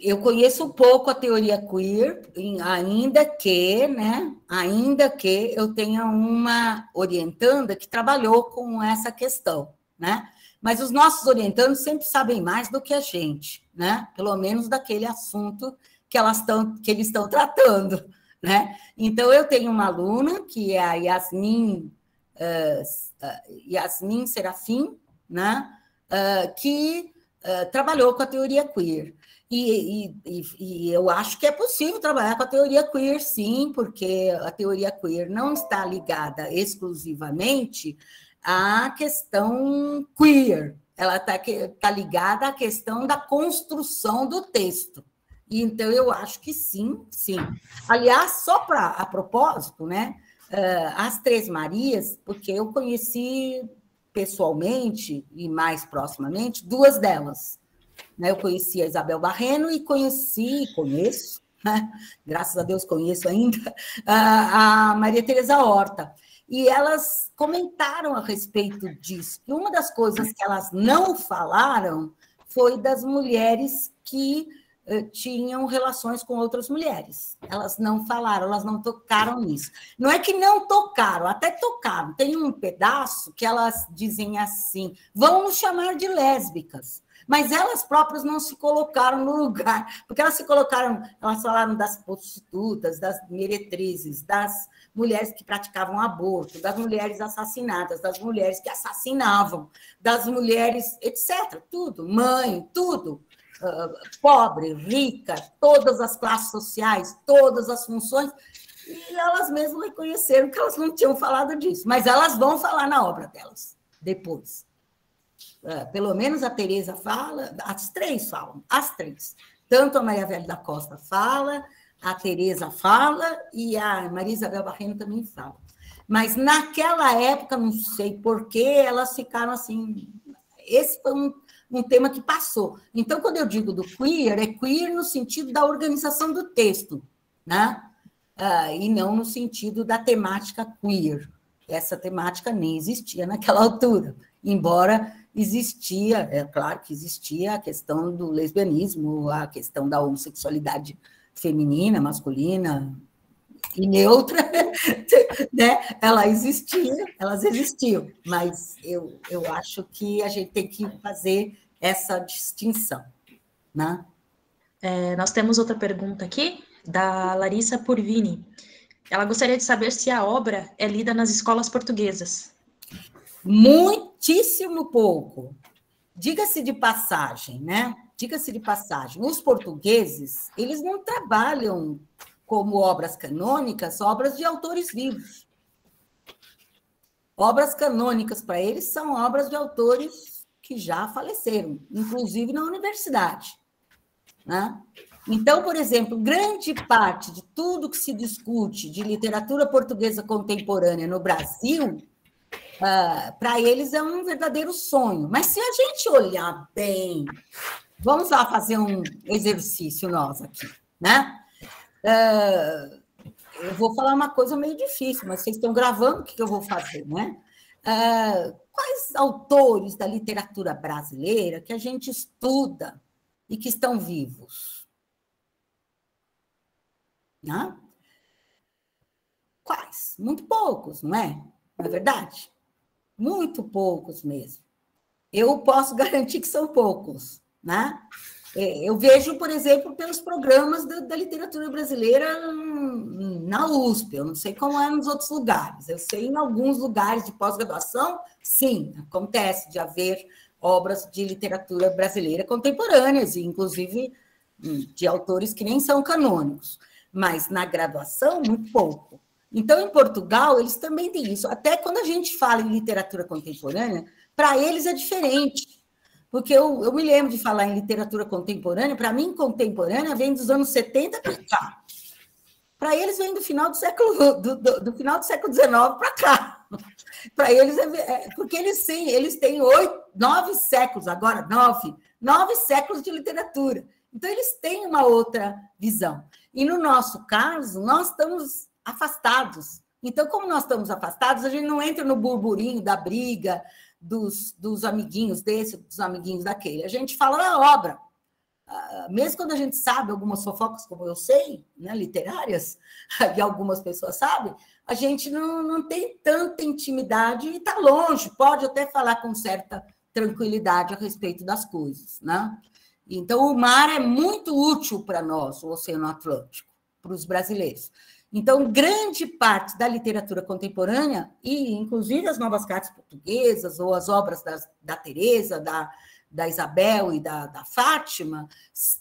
eu conheço um pouco a teoria queer, ainda que, né, ainda que eu tenha uma orientanda que trabalhou com essa questão, né? Mas os nossos orientandos sempre sabem mais do que a gente, né? Pelo menos daquele assunto que elas estão que eles estão tratando, né? Então eu tenho uma aluna que é a Yasmin uh, Yasmin Serafim, né? Uh, que uh, trabalhou com a teoria queer. E, e, e, eu acho que é possível trabalhar com a teoria queer, sim, porque a teoria queer não está ligada exclusivamente à questão queer, ela está tá ligada à questão da construção do texto. Então, eu acho que sim, sim. Aliás, só para a propósito, né? Uh, as Três Marias, porque eu conheci pessoalmente e mais proximamente duas delas. Né? Eu conheci a Isabel Barreno e conheci, conheço, né? graças a Deus conheço ainda, a, a Maria Tereza Horta. E elas comentaram a respeito disso. E uma das coisas que elas não falaram foi das mulheres que tinham relações com outras mulheres. Elas não falaram, elas não tocaram nisso. Não é que não tocaram, até tocaram. Tem um pedaço que elas dizem assim: vão nos chamar de lésbicas. Mas elas próprias não se colocaram no lugar, porque elas se colocaram, elas falaram das prostitutas, das meretrizes, das mulheres que praticavam aborto, das mulheres assassinadas, das mulheres que assassinavam, das mulheres, etc. Tudo, mãe, tudo pobre, rica, todas as classes sociais, todas as funções, e elas mesmas reconheceram que elas não tinham falado disso, mas elas vão falar na obra delas depois. Uh, pelo menos a Tereza fala, as três falam, as três. Tanto a Maria Velha da Costa fala, a Tereza fala e a Maria Isabel Barreno também fala. Mas naquela época, não sei por que, elas ficaram assim. Esse foi um, um tema que passou. Então, quando eu digo do queer, é queer no sentido da organização do texto, né? Ah, e não no sentido da temática queer. Essa temática nem existia naquela altura, embora existia, é claro que existia a questão do lesbianismo, a questão da homossexualidade feminina, masculina, e neutra, né? Ela existia, elas existiam, mas eu, eu acho que a gente tem que fazer essa distinção, né? É, nós temos outra pergunta aqui, da Larissa Purvini. Ela gostaria de saber se a obra é lida nas escolas portuguesas. Muitíssimo pouco. Diga-se de passagem, né? Diga-se de passagem, os portugueses, eles não trabalham como obras canônicas, obras de autores vivos. Obras canônicas para eles são obras de autores que já faleceram, inclusive na universidade. Né? Então, por exemplo, grande parte de tudo que se discute de literatura portuguesa contemporânea no Brasil, uh, para eles é um verdadeiro sonho. Mas se a gente olhar bem, vamos lá fazer um exercício nós aqui, né? Uh, eu vou falar uma coisa meio difícil, mas vocês estão gravando, o que, que eu vou fazer, né? Uh, quais autores da literatura brasileira que a gente estuda e que estão vivos? Né? Quais? Muito poucos, não é? Não é verdade? Muito poucos mesmo. Eu posso garantir que são poucos, né? É, eu vejo, por exemplo, pelos programas da, da, literatura brasileira na USP, eu não sei como é nos outros lugares, eu sei em alguns lugares de pós-graduação, sim, acontece de haver obras de literatura brasileira contemporâneas, inclusive hum, de autores que nem são canônicos, mas na graduação, muito pouco. Então, em Portugal, eles também têm isso. Até quando a gente fala em literatura contemporânea, para eles é diferente porque eu, eu me lembro de falar em literatura contemporânea, para mim, contemporânea vem dos anos 70 para cá. Para eles vem do final do século do, do, do final do século XIX para cá. Para eles, é, é, porque eles sim, eles têm oito, nove séculos, agora nove, nove séculos de literatura. Então, eles têm uma outra visão. E no nosso caso, nós estamos afastados. Então, como nós estamos afastados, a gente não entra no burburinho da briga, dos, dos amiguinhos desse, dos amiguinhos daquele. A gente fala da obra. Ah, mesmo quando a gente sabe algumas fofocas, como eu sei, né, literárias, e algumas pessoas sabem, a gente não, não tem tanta intimidade e está longe, pode até falar com certa tranquilidade a respeito das coisas. Né? Então, o mar é muito útil para nós, o Oceano Atlântico, para os brasileiros. Então, grande parte da literatura contemporânea, e inclusive as novas cartas portuguesas, ou as obras da, da Teresa, da, da Isabel e da, da Fátima,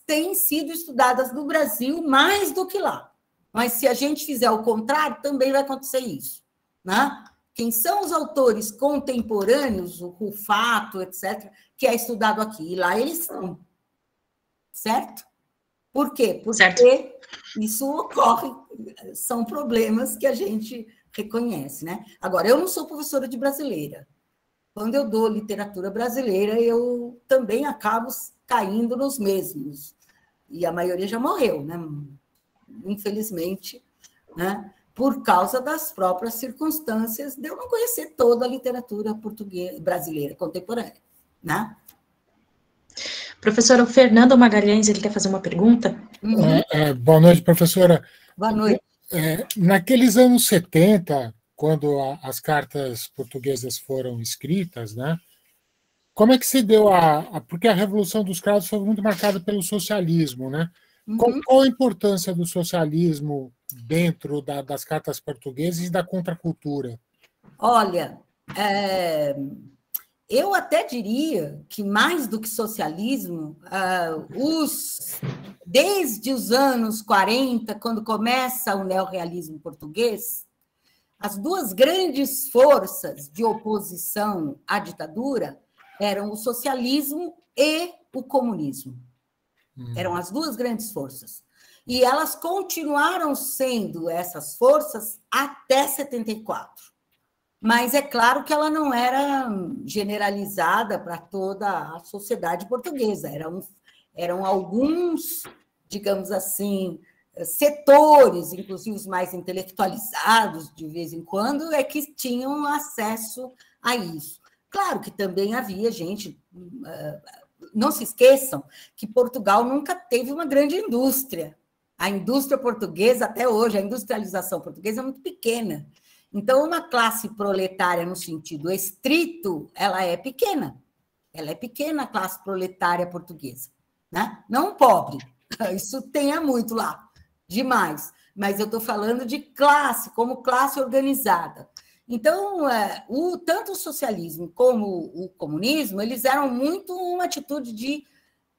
têm sido estudadas no Brasil mais do que lá. Mas se a gente fizer o contrário, também vai acontecer isso. Né? Quem são os autores contemporâneos, o Rufato, etc., que é estudado aqui? E lá eles são. Certo? Por quê? Porque certo. Isso ocorre, são problemas que a gente reconhece. Né? Agora, eu não sou professora de brasileira, quando eu dou literatura brasileira, eu também acabo caindo nos mesmos. E a maioria já morreu, né? Infelizmente, né? Por causa das próprias circunstâncias de eu não conhecer toda a literatura portuguesa brasileira contemporânea, né? Professora, o Fernando Magalhães, ele quer fazer uma pergunta? Uhum. É, é, boa noite, professora. Boa noite. É, naqueles anos 70, quando a, as cartas portuguesas foram escritas, né? Como é que se deu a, a porque a revolução dos cravos foi muito marcada pelo socialismo, né? Uhum. Qual, qual, a importância do socialismo dentro da, das cartas portuguesas e da contracultura? Olha, é, eu até diria que mais do que socialismo, uh, os, desde os anos 40, quando começa o neorrealismo português, as duas grandes forças de oposição à ditadura eram o socialismo e o comunismo. Hum. Eram as duas grandes forças. E elas continuaram sendo essas forças até 74. Mas é claro que ela não era generalizada para toda a sociedade portuguesa. Eram, eram alguns, digamos assim, setores, inclusive os mais intelectualizados, de vez em quando, é que tinham acesso a isso. Claro que também havia gente. Ah, não se esqueçam que Portugal nunca teve uma grande indústria. A indústria portuguesa, até hoje, a industrialização portuguesa é muito pequena. Então, uma classe proletária, no sentido estrito, ela é pequena. Ela é pequena, a classe proletária portuguesa. Né? Não pobre. Isso tenha muito lá demais. Mas eu estou falando de classe, como classe organizada. Então, é, o, tanto o socialismo como o comunismo, eles eram muito uma atitude de,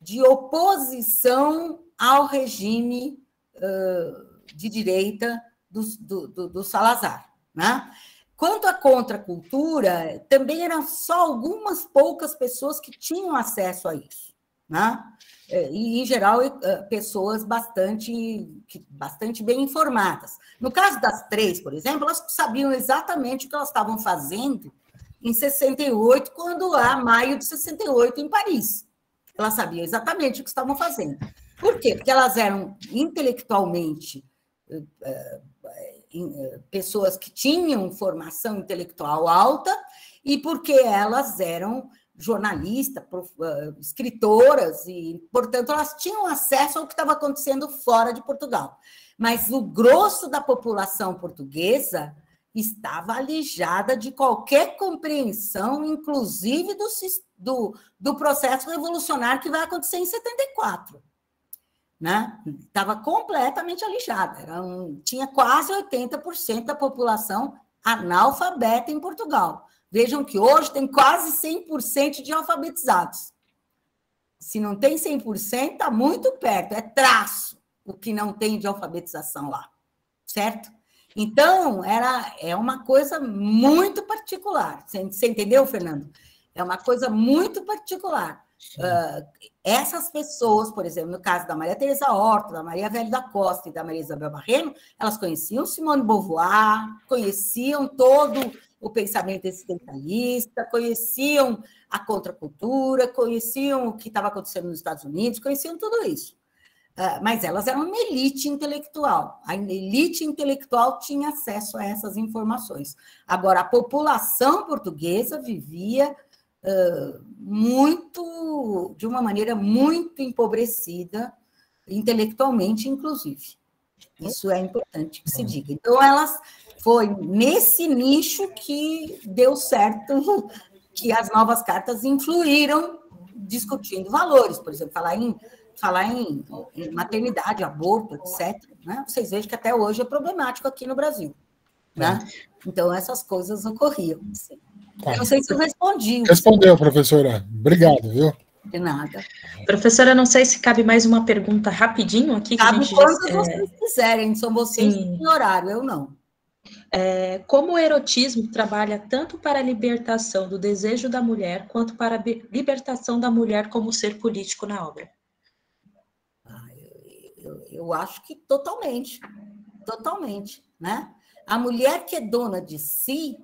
de oposição ao regime uh, de direita do, do, do, do Salazar. Né? Quanto à contracultura, também eram só algumas poucas pessoas que tinham acesso a isso. Né? É, e, em geral, é, pessoas bastante, bastante bem informadas. No caso das três, por exemplo, elas sabiam exatamente o que elas estavam fazendo em 68, quando há maio de 68 em Paris. Elas sabiam exatamente o que estavam fazendo. Por quê? Porque elas eram intelectualmente é, pessoas que tinham formação intelectual alta e porque elas eram jornalistas, ah, escritoras, e, portanto, elas tinham acesso ao que estava acontecendo fora de Portugal. Mas o grosso da população portuguesa estava alijada de qualquer compreensão, inclusive do, do, do processo revolucionário que vai acontecer em 74. Né? Estava completamente alijada. Era um, tinha quase 80% da população analfabeta em Portugal. Vejam que hoje tem quase 100% de alfabetizados. Se não tem 100%, está muito perto, é traço o que não tem de alfabetização lá, certo? Então, era, é uma coisa muito particular. Você, você entendeu, Fernando? É uma coisa muito particular. Uh, essas pessoas, por exemplo, no caso da Maria Teresa Horta, da Maria Velho da Costa e da Maria Isabel Barreno, elas conheciam Simone Beauvoir, conheciam todo o pensamento existencialista, conheciam a contracultura, conheciam o que estava acontecendo nos Estados Unidos, conheciam tudo isso. Ah, mas elas eram uma elite intelectual. A elite intelectual tinha acesso a essas informações. Agora, a população portuguesa vivia uh, muito, de uma maneira muito empobrecida, intelectualmente, inclusive. Isso é importante que se diga. Então, elas foi nesse nicho que deu certo, que as novas cartas influíram discutindo valores, por exemplo, falar em falar em, em maternidade, aborto, etc. Né? Vocês vejam que até hoje é problemático aqui no Brasil. Né? É. Então, essas coisas ocorriam. Tá. Não sei se eu respondi. Respondeu, professora. Obrigado, viu? De nada. Professora, não sei se cabe mais uma pergunta rapidinho aqui. Cabe quantas já... vocês quiserem, são vocês Sim. em horário, eu não. É, como o erotismo trabalha tanto para a libertação do desejo da mulher, quanto para a libertação da mulher como ser político na obra? Ah, eu, eu, eu acho que totalmente, totalmente, né? A mulher que é dona de si,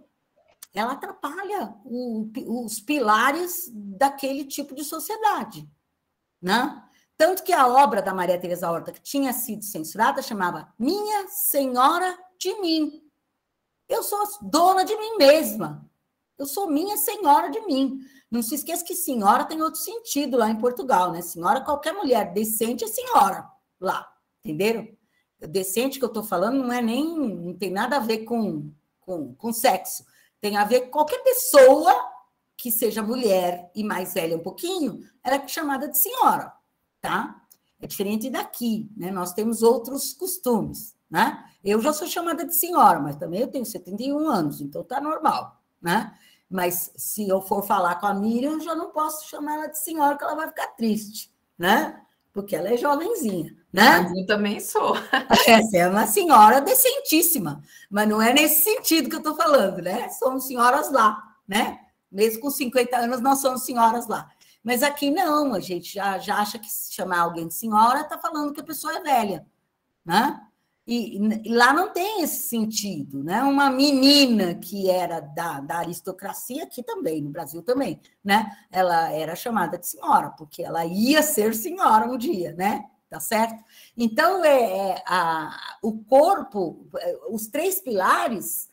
ela atrapalha o, os pilares daquele tipo de sociedade, né? Tanto que a obra da Maria Teresa Horta, que tinha sido censurada, chamava Minha Senhora de Mim. Eu sou dona de mim mesma. Eu sou minha senhora de mim. Não se esqueça que senhora tem outro sentido lá em Portugal, né? Senhora, qualquer mulher decente é senhora lá, entenderam? Decente que eu estou falando não é nem, não tem nada a ver com, com, com sexo. Tem a ver com qualquer pessoa que seja mulher e mais velha um pouquinho, ela é chamada de senhora, tá? É diferente daqui, né? Nós temos outros costumes, né? Eu já sou chamada de senhora, mas também eu tenho 71 anos, então tá normal, né? Mas se eu for falar com a Miriam, eu já não posso chamar ela de senhora, porque ela vai ficar triste, né? Porque ela é jovenzinha, né? Eu também sou. Essa é uma senhora decentíssima, mas não é nesse sentido que eu estou falando, né? Somos senhoras lá, né? Mesmo com 50 anos, nós somos senhoras lá. Mas aqui não, a gente já, já acha que se chamar alguém de senhora está falando que a pessoa é velha, né? E, e, lá não tem esse sentido, né? Uma menina que era da, da aristocracia, aqui também, no Brasil também, né? Ela era chamada de senhora, porque ela ia ser senhora um dia, né? Tá certo? Então, é, é a, o corpo, é, os três pilares,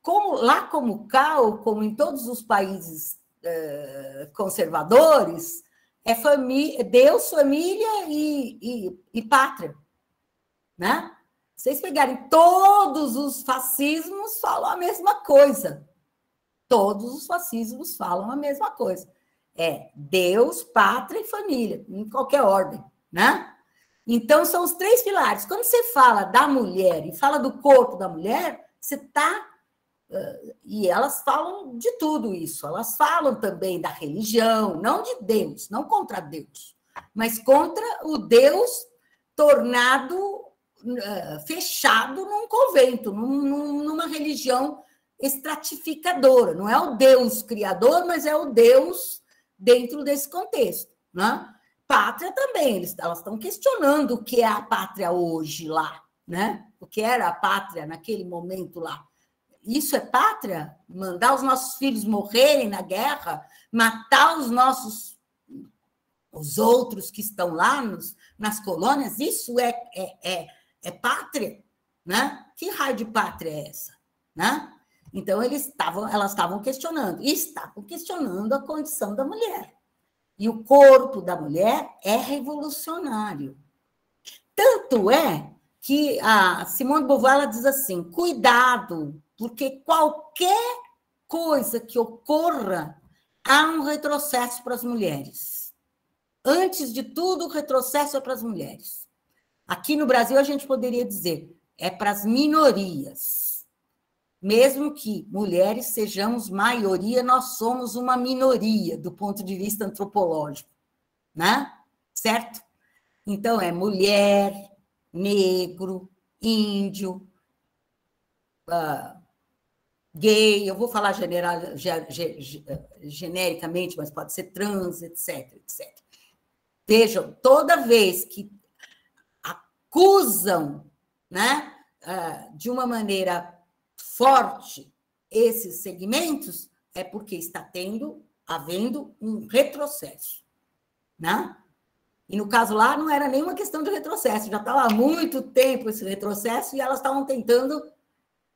como lá como ou como em todos os países é, conservadores, é família, Deus, família e, e, e pátria, né? vocês pegarem todos os fascismos, falam a mesma coisa. Todos os fascismos falam a mesma coisa. É Deus, pátria e família, em qualquer ordem, né? Então, são os três pilares. Quando você fala da mulher e fala do corpo da mulher, você está. E elas falam de tudo isso. Elas falam também da religião, não de Deus, não contra Deus, mas contra o Deus tornado fechado num convento, num, numa religião estratificadora. Não é o Deus criador, mas é o Deus dentro desse contexto. Né? Pátria também, eles, elas estão questionando o que é a pátria hoje lá, né? o que era a pátria naquele momento lá. Isso é pátria? Mandar os nossos filhos morrerem na guerra, matar os nossos os outros que estão lá nos, nas colônias, isso é, é, é é pátria, né? Que raio de pátria é essa, né? Então eles estavam, elas estavam questionando, e estavam questionando a condição da mulher. E o corpo da mulher é revolucionário. Tanto é que a Simone Beauvoir diz assim: cuidado, porque qualquer coisa que ocorra há um retrocesso para as mulheres. Antes de tudo, o retrocesso é para as mulheres. Aqui no Brasil, a gente poderia dizer, é para as minorias. Mesmo que mulheres sejamos maioria, nós somos uma minoria do ponto de vista antropológico, né? Certo? Então, é mulher, negro, índio, uh, gay, eu vou falar general, genericamente, mas pode ser trans, etc, etc. Vejam, toda vez que acusam, né, ah, de uma maneira forte esses segmentos, é porque está tendo, havendo um retrocesso, né? E no caso lá não era nenhuma questão de retrocesso, já estava há muito tempo esse retrocesso e elas estavam tentando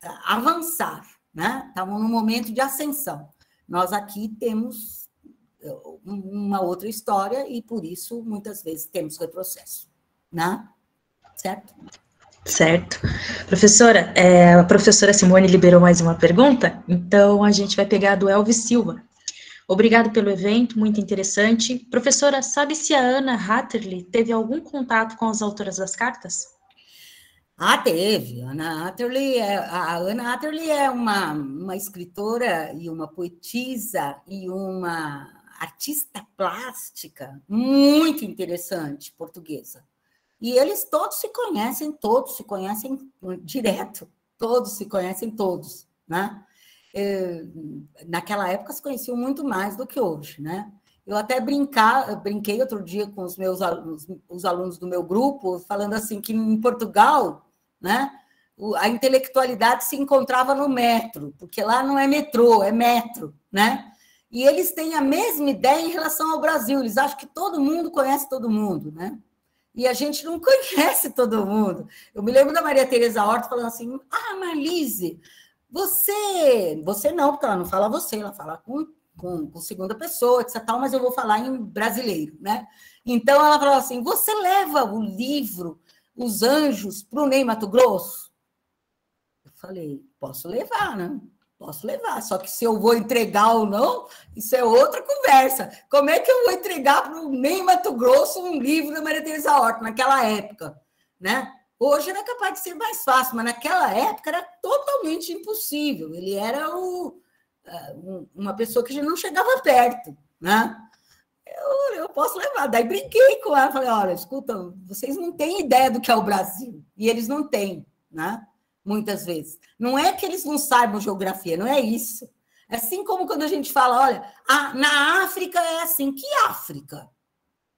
eh, avançar, né? Estavam num momento de ascensão. Nós aqui temos eh, uma outra história e por isso muitas vezes temos retrocesso, né? Certo? Certo. Professora, é, a professora Simone liberou mais uma pergunta, então a gente vai pegar a do Elvis Silva. Obrigado pelo evento, muito interessante. Professora, sabe se a Ana Hatterley teve algum contato com as autoras das cartas? Ah, teve. Ana Hatterley é, a Ana Hatterley é uma, uma escritora e uma poetisa e uma artista plástica muito interessante, portuguesa. E eles todos se conhecem, todos se conhecem direto, todos se conhecem todos, né? É, naquela época se conheciam muito mais do que hoje, né? Eu até brincar, brinquei outro dia com os meus alunos, os alunos do meu grupo, falando assim que em Portugal, né, a intelectualidade se encontrava no metro, porque lá não é metrô, é metro, né? E eles têm a mesma ideia em relação ao Brasil, eles acham que todo mundo conhece todo mundo, né? E a gente não conhece todo mundo. Eu me lembro da Maria Tereza Horta falando assim: Ah, Marlise, você. Você não, porque ela não fala você, ela fala com, com, com segunda pessoa, etc. Tal, mas eu vou falar em brasileiro, né? Então ela falou assim: Você leva o livro Os Anjos para o Ney Mato Grosso? Eu falei: Posso levar, né? Posso levar, só que se eu vou entregar ou não, isso é outra conversa. Como é que eu vou entregar para o Ney Mato Grosso um livro da Maria Teresa Horta naquela época, né? Hoje era capaz de ser mais fácil, mas naquela época era totalmente impossível. Ele era o, eh, uma pessoa que gente não chegava perto, né? Eu, eu posso levar. Daí brinquei com ela, falei, olha, escuta, vocês não têm ideia do que é o Brasil, e eles não têm, né? Muitas vezes. Não é que eles não saibam geografia, não é isso. É assim como quando a gente fala, olha, a, na África é assim. Que África?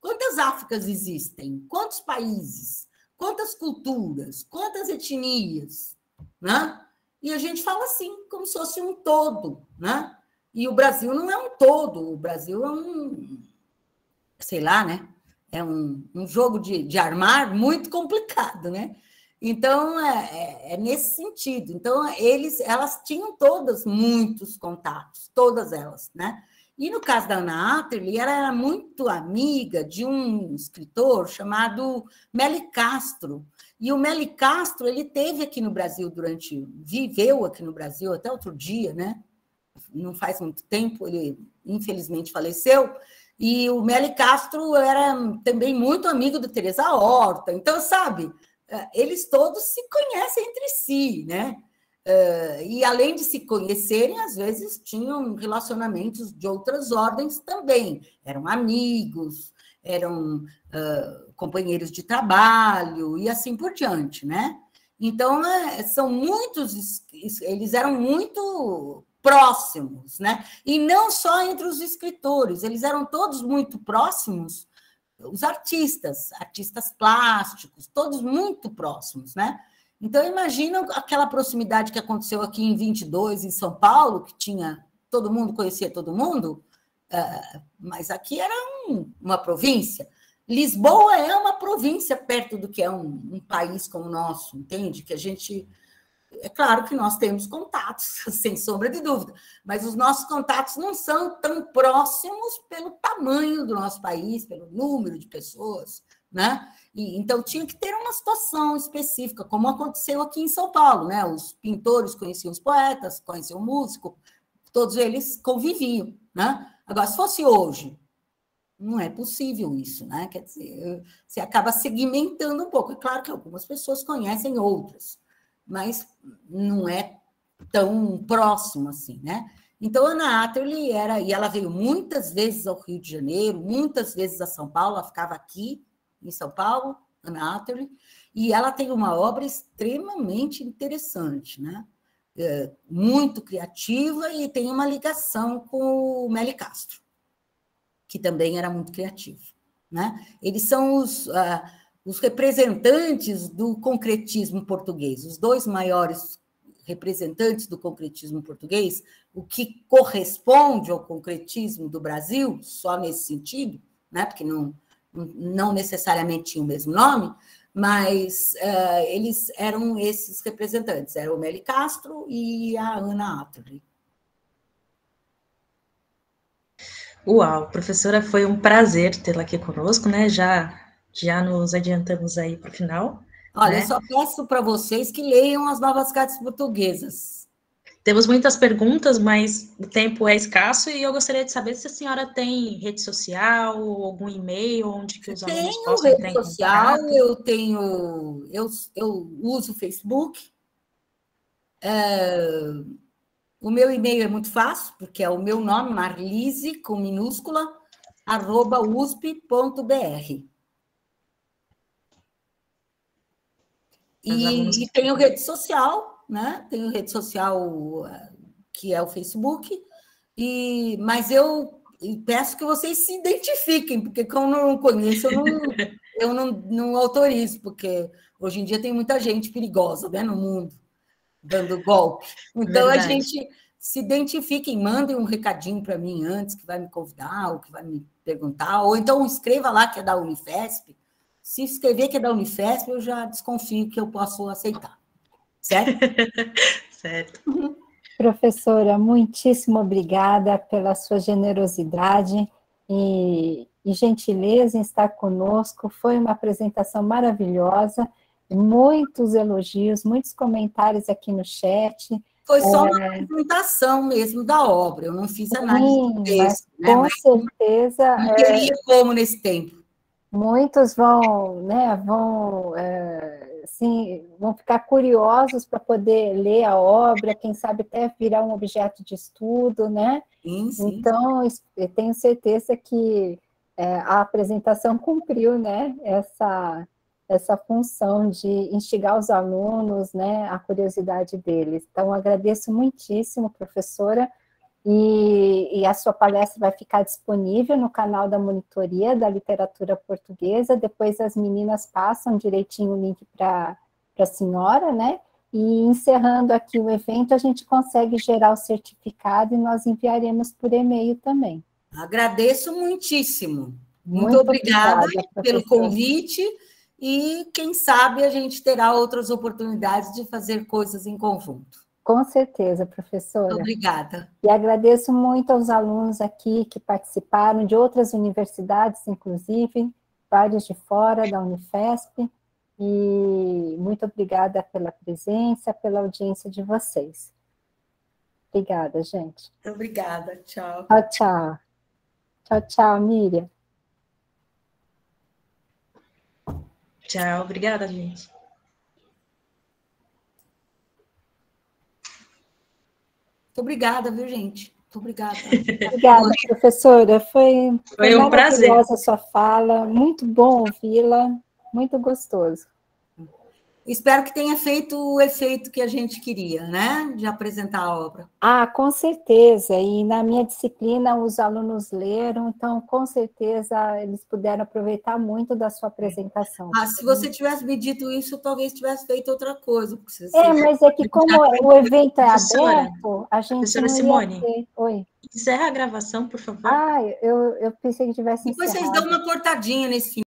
Quantas Áfricas existem? Quantos países? Quantas culturas? Quantas etnias? Né? E a gente fala assim, como se fosse um todo. Né? E o Brasil não é um todo, o Brasil é um, sei lá, né? É um, um jogo de, de armar muito complicado, né? Então, é, é, é, nesse sentido. Então, eles, elas tinham todas muitos contatos, todas elas, né? E no caso da Ana Atterley, ela era muito amiga de um escritor chamado Meli Castro. E o Meli Castro, ele teve aqui no Brasil durante, viveu aqui no Brasil até outro dia, né? Não faz muito tempo, ele infelizmente faleceu. E o Meli Castro era também muito amigo de Teresa Horta. Então, sabe, eles todos se conhecem entre si, né? É, e além de se conhecerem, às vezes tinham relacionamentos de outras ordens também. Eram amigos, eram uh, companheiros de trabalho e assim por diante, né? Então, é, são muitos, eles eram muito próximos, né? E não só entre os escritores, eles eram todos muito próximos os artistas, artistas plásticos, todos muito próximos, né? Então, imagina aquela proximidade que aconteceu aqui em 22, em São Paulo, que tinha todo mundo conhecia todo mundo, uh, mas aqui era um, uma província. Lisboa é uma província perto do que é um, um país como o nosso, entende? Que a gente é claro que nós temos contatos, sem sombra de dúvida, mas os nossos contatos não são tão próximos pelo tamanho do nosso país, pelo número de pessoas, né? E, então tinha que ter uma situação específica, como aconteceu aqui em São Paulo, né? Os pintores conheciam os poetas, conheciam o músico, todos eles conviviam, né? Agora, se fosse hoje, não é possível isso, né? Quer dizer, você acaba segmentando um pouco. É claro que algumas pessoas conhecem outras, mas não é tão próximo assim, né? Então, Ana Atterley era, e ela veio muitas vezes ao Rio de Janeiro, muitas vezes a São Paulo, ela ficava aqui em São Paulo, Ana Atterley, e ela tem uma obra extremamente interessante, né? É, muito criativa e tem uma ligação com o Meli Castro, que também era muito criativo, né? Eles são os... Uh, os representantes do concretismo português, os dois maiores representantes do concretismo português, o que corresponde ao concretismo do Brasil, só nesse sentido, né? porque não, não necessariamente tinha o mesmo nome, mas uh, eles eram esses representantes, era o Meli Castro e a Ana Atterley. Uau, professora, foi um prazer tê-la aqui conosco, né? Já, já nos adiantamos aí para o final. Olha, né? eu só peço para vocês que leiam as novas cartas portuguesas. Temos muitas perguntas, mas o tempo é escasso e eu gostaria de saber se a senhora tem rede social, algum e-mail, onde que os tenho alunos possam rede social, contato. eu tenho, eu, eu uso o Facebook. É, o meu e-mail é muito fácil, porque é o meu nome, Marlise, com minúscula, arroba usp.br. E, e tenho rede social, né? Tenho rede social eh, que é o Facebook, e, mas eu peço que vocês se identifiquem, porque como eu não conheço, eu não, eu não, não autorizo, porque hoje em dia tem muita gente perigosa né, no mundo, dando golpe. Então, Verdade. a gente se identifiquem, mandem um recadinho para mim antes, que vai me convidar, ou que vai me perguntar, ou então escreva lá que é da Unifesp, se escrever que é da Unifesp, eu já desconfio que eu posso aceitar. Certo? certo. Professora, muitíssimo obrigada pela sua generosidade e, e, gentileza em estar conosco. Foi uma apresentação maravilhosa, muitos elogios, muitos comentários aqui no chat. Foi só é... uma apresentação mesmo da obra, eu não fiz análise Sim, do texto. Né? Com mas certeza. Não teria é... como nesse tempo muitos vão, né, vão, é, assim, vão ficar curiosos para poder ler a obra, quem sabe até virar um objeto de estudo, né? Sim, sim. Então, tenho certeza que é, a apresentação cumpriu, né, essa, essa função de instigar os alunos, né, a curiosidade deles. Então, agradeço muitíssimo, professora, e, e, a sua palestra vai ficar disponível no canal da monitoria da literatura portuguesa. Depois as meninas passam direitinho o link para a senhora, né? E encerrando aqui o evento, a gente consegue gerar o certificado e nós enviaremos por e-mail também. Agradeço muitíssimo. Muito, Muito obrigada, obrigada pelo convite e quem sabe a gente terá outras oportunidades de fazer coisas em conjunto. Com certeza, professora. Obrigada. E agradeço muito aos alunos aqui que participaram, de outras universidades, inclusive, vários de fora da Unifesp, e muito obrigada pela presença, pela audiência de vocês. Obrigada, gente. Obrigada, tchau. Tchau, tchau. Tchau, tchau, Miriam. Tchau, obrigada, gente. Muito obrigada, viu, gente? Muito obrigada. Obrigada, professora. Foi, foi, foi um prazer. a sua fala, muito bom ouvi-la, muito gostoso. Espero que tenha feito o efeito que a gente queria, né? De apresentar a obra. Ah, com certeza. E na minha disciplina os alunos leram, então com certeza eles puderam aproveitar muito da sua apresentação. Ah, se você tivesse me dito isso, talvez tivesse feito outra coisa. Você, é, mas é que como o evento é aberto, a gente Professora Simone. Ter... Oi. Encerra a gravação, por favor. Ah, eu, eu pensei que tivesse Depois encerrado. vocês dão uma cortadinha nesse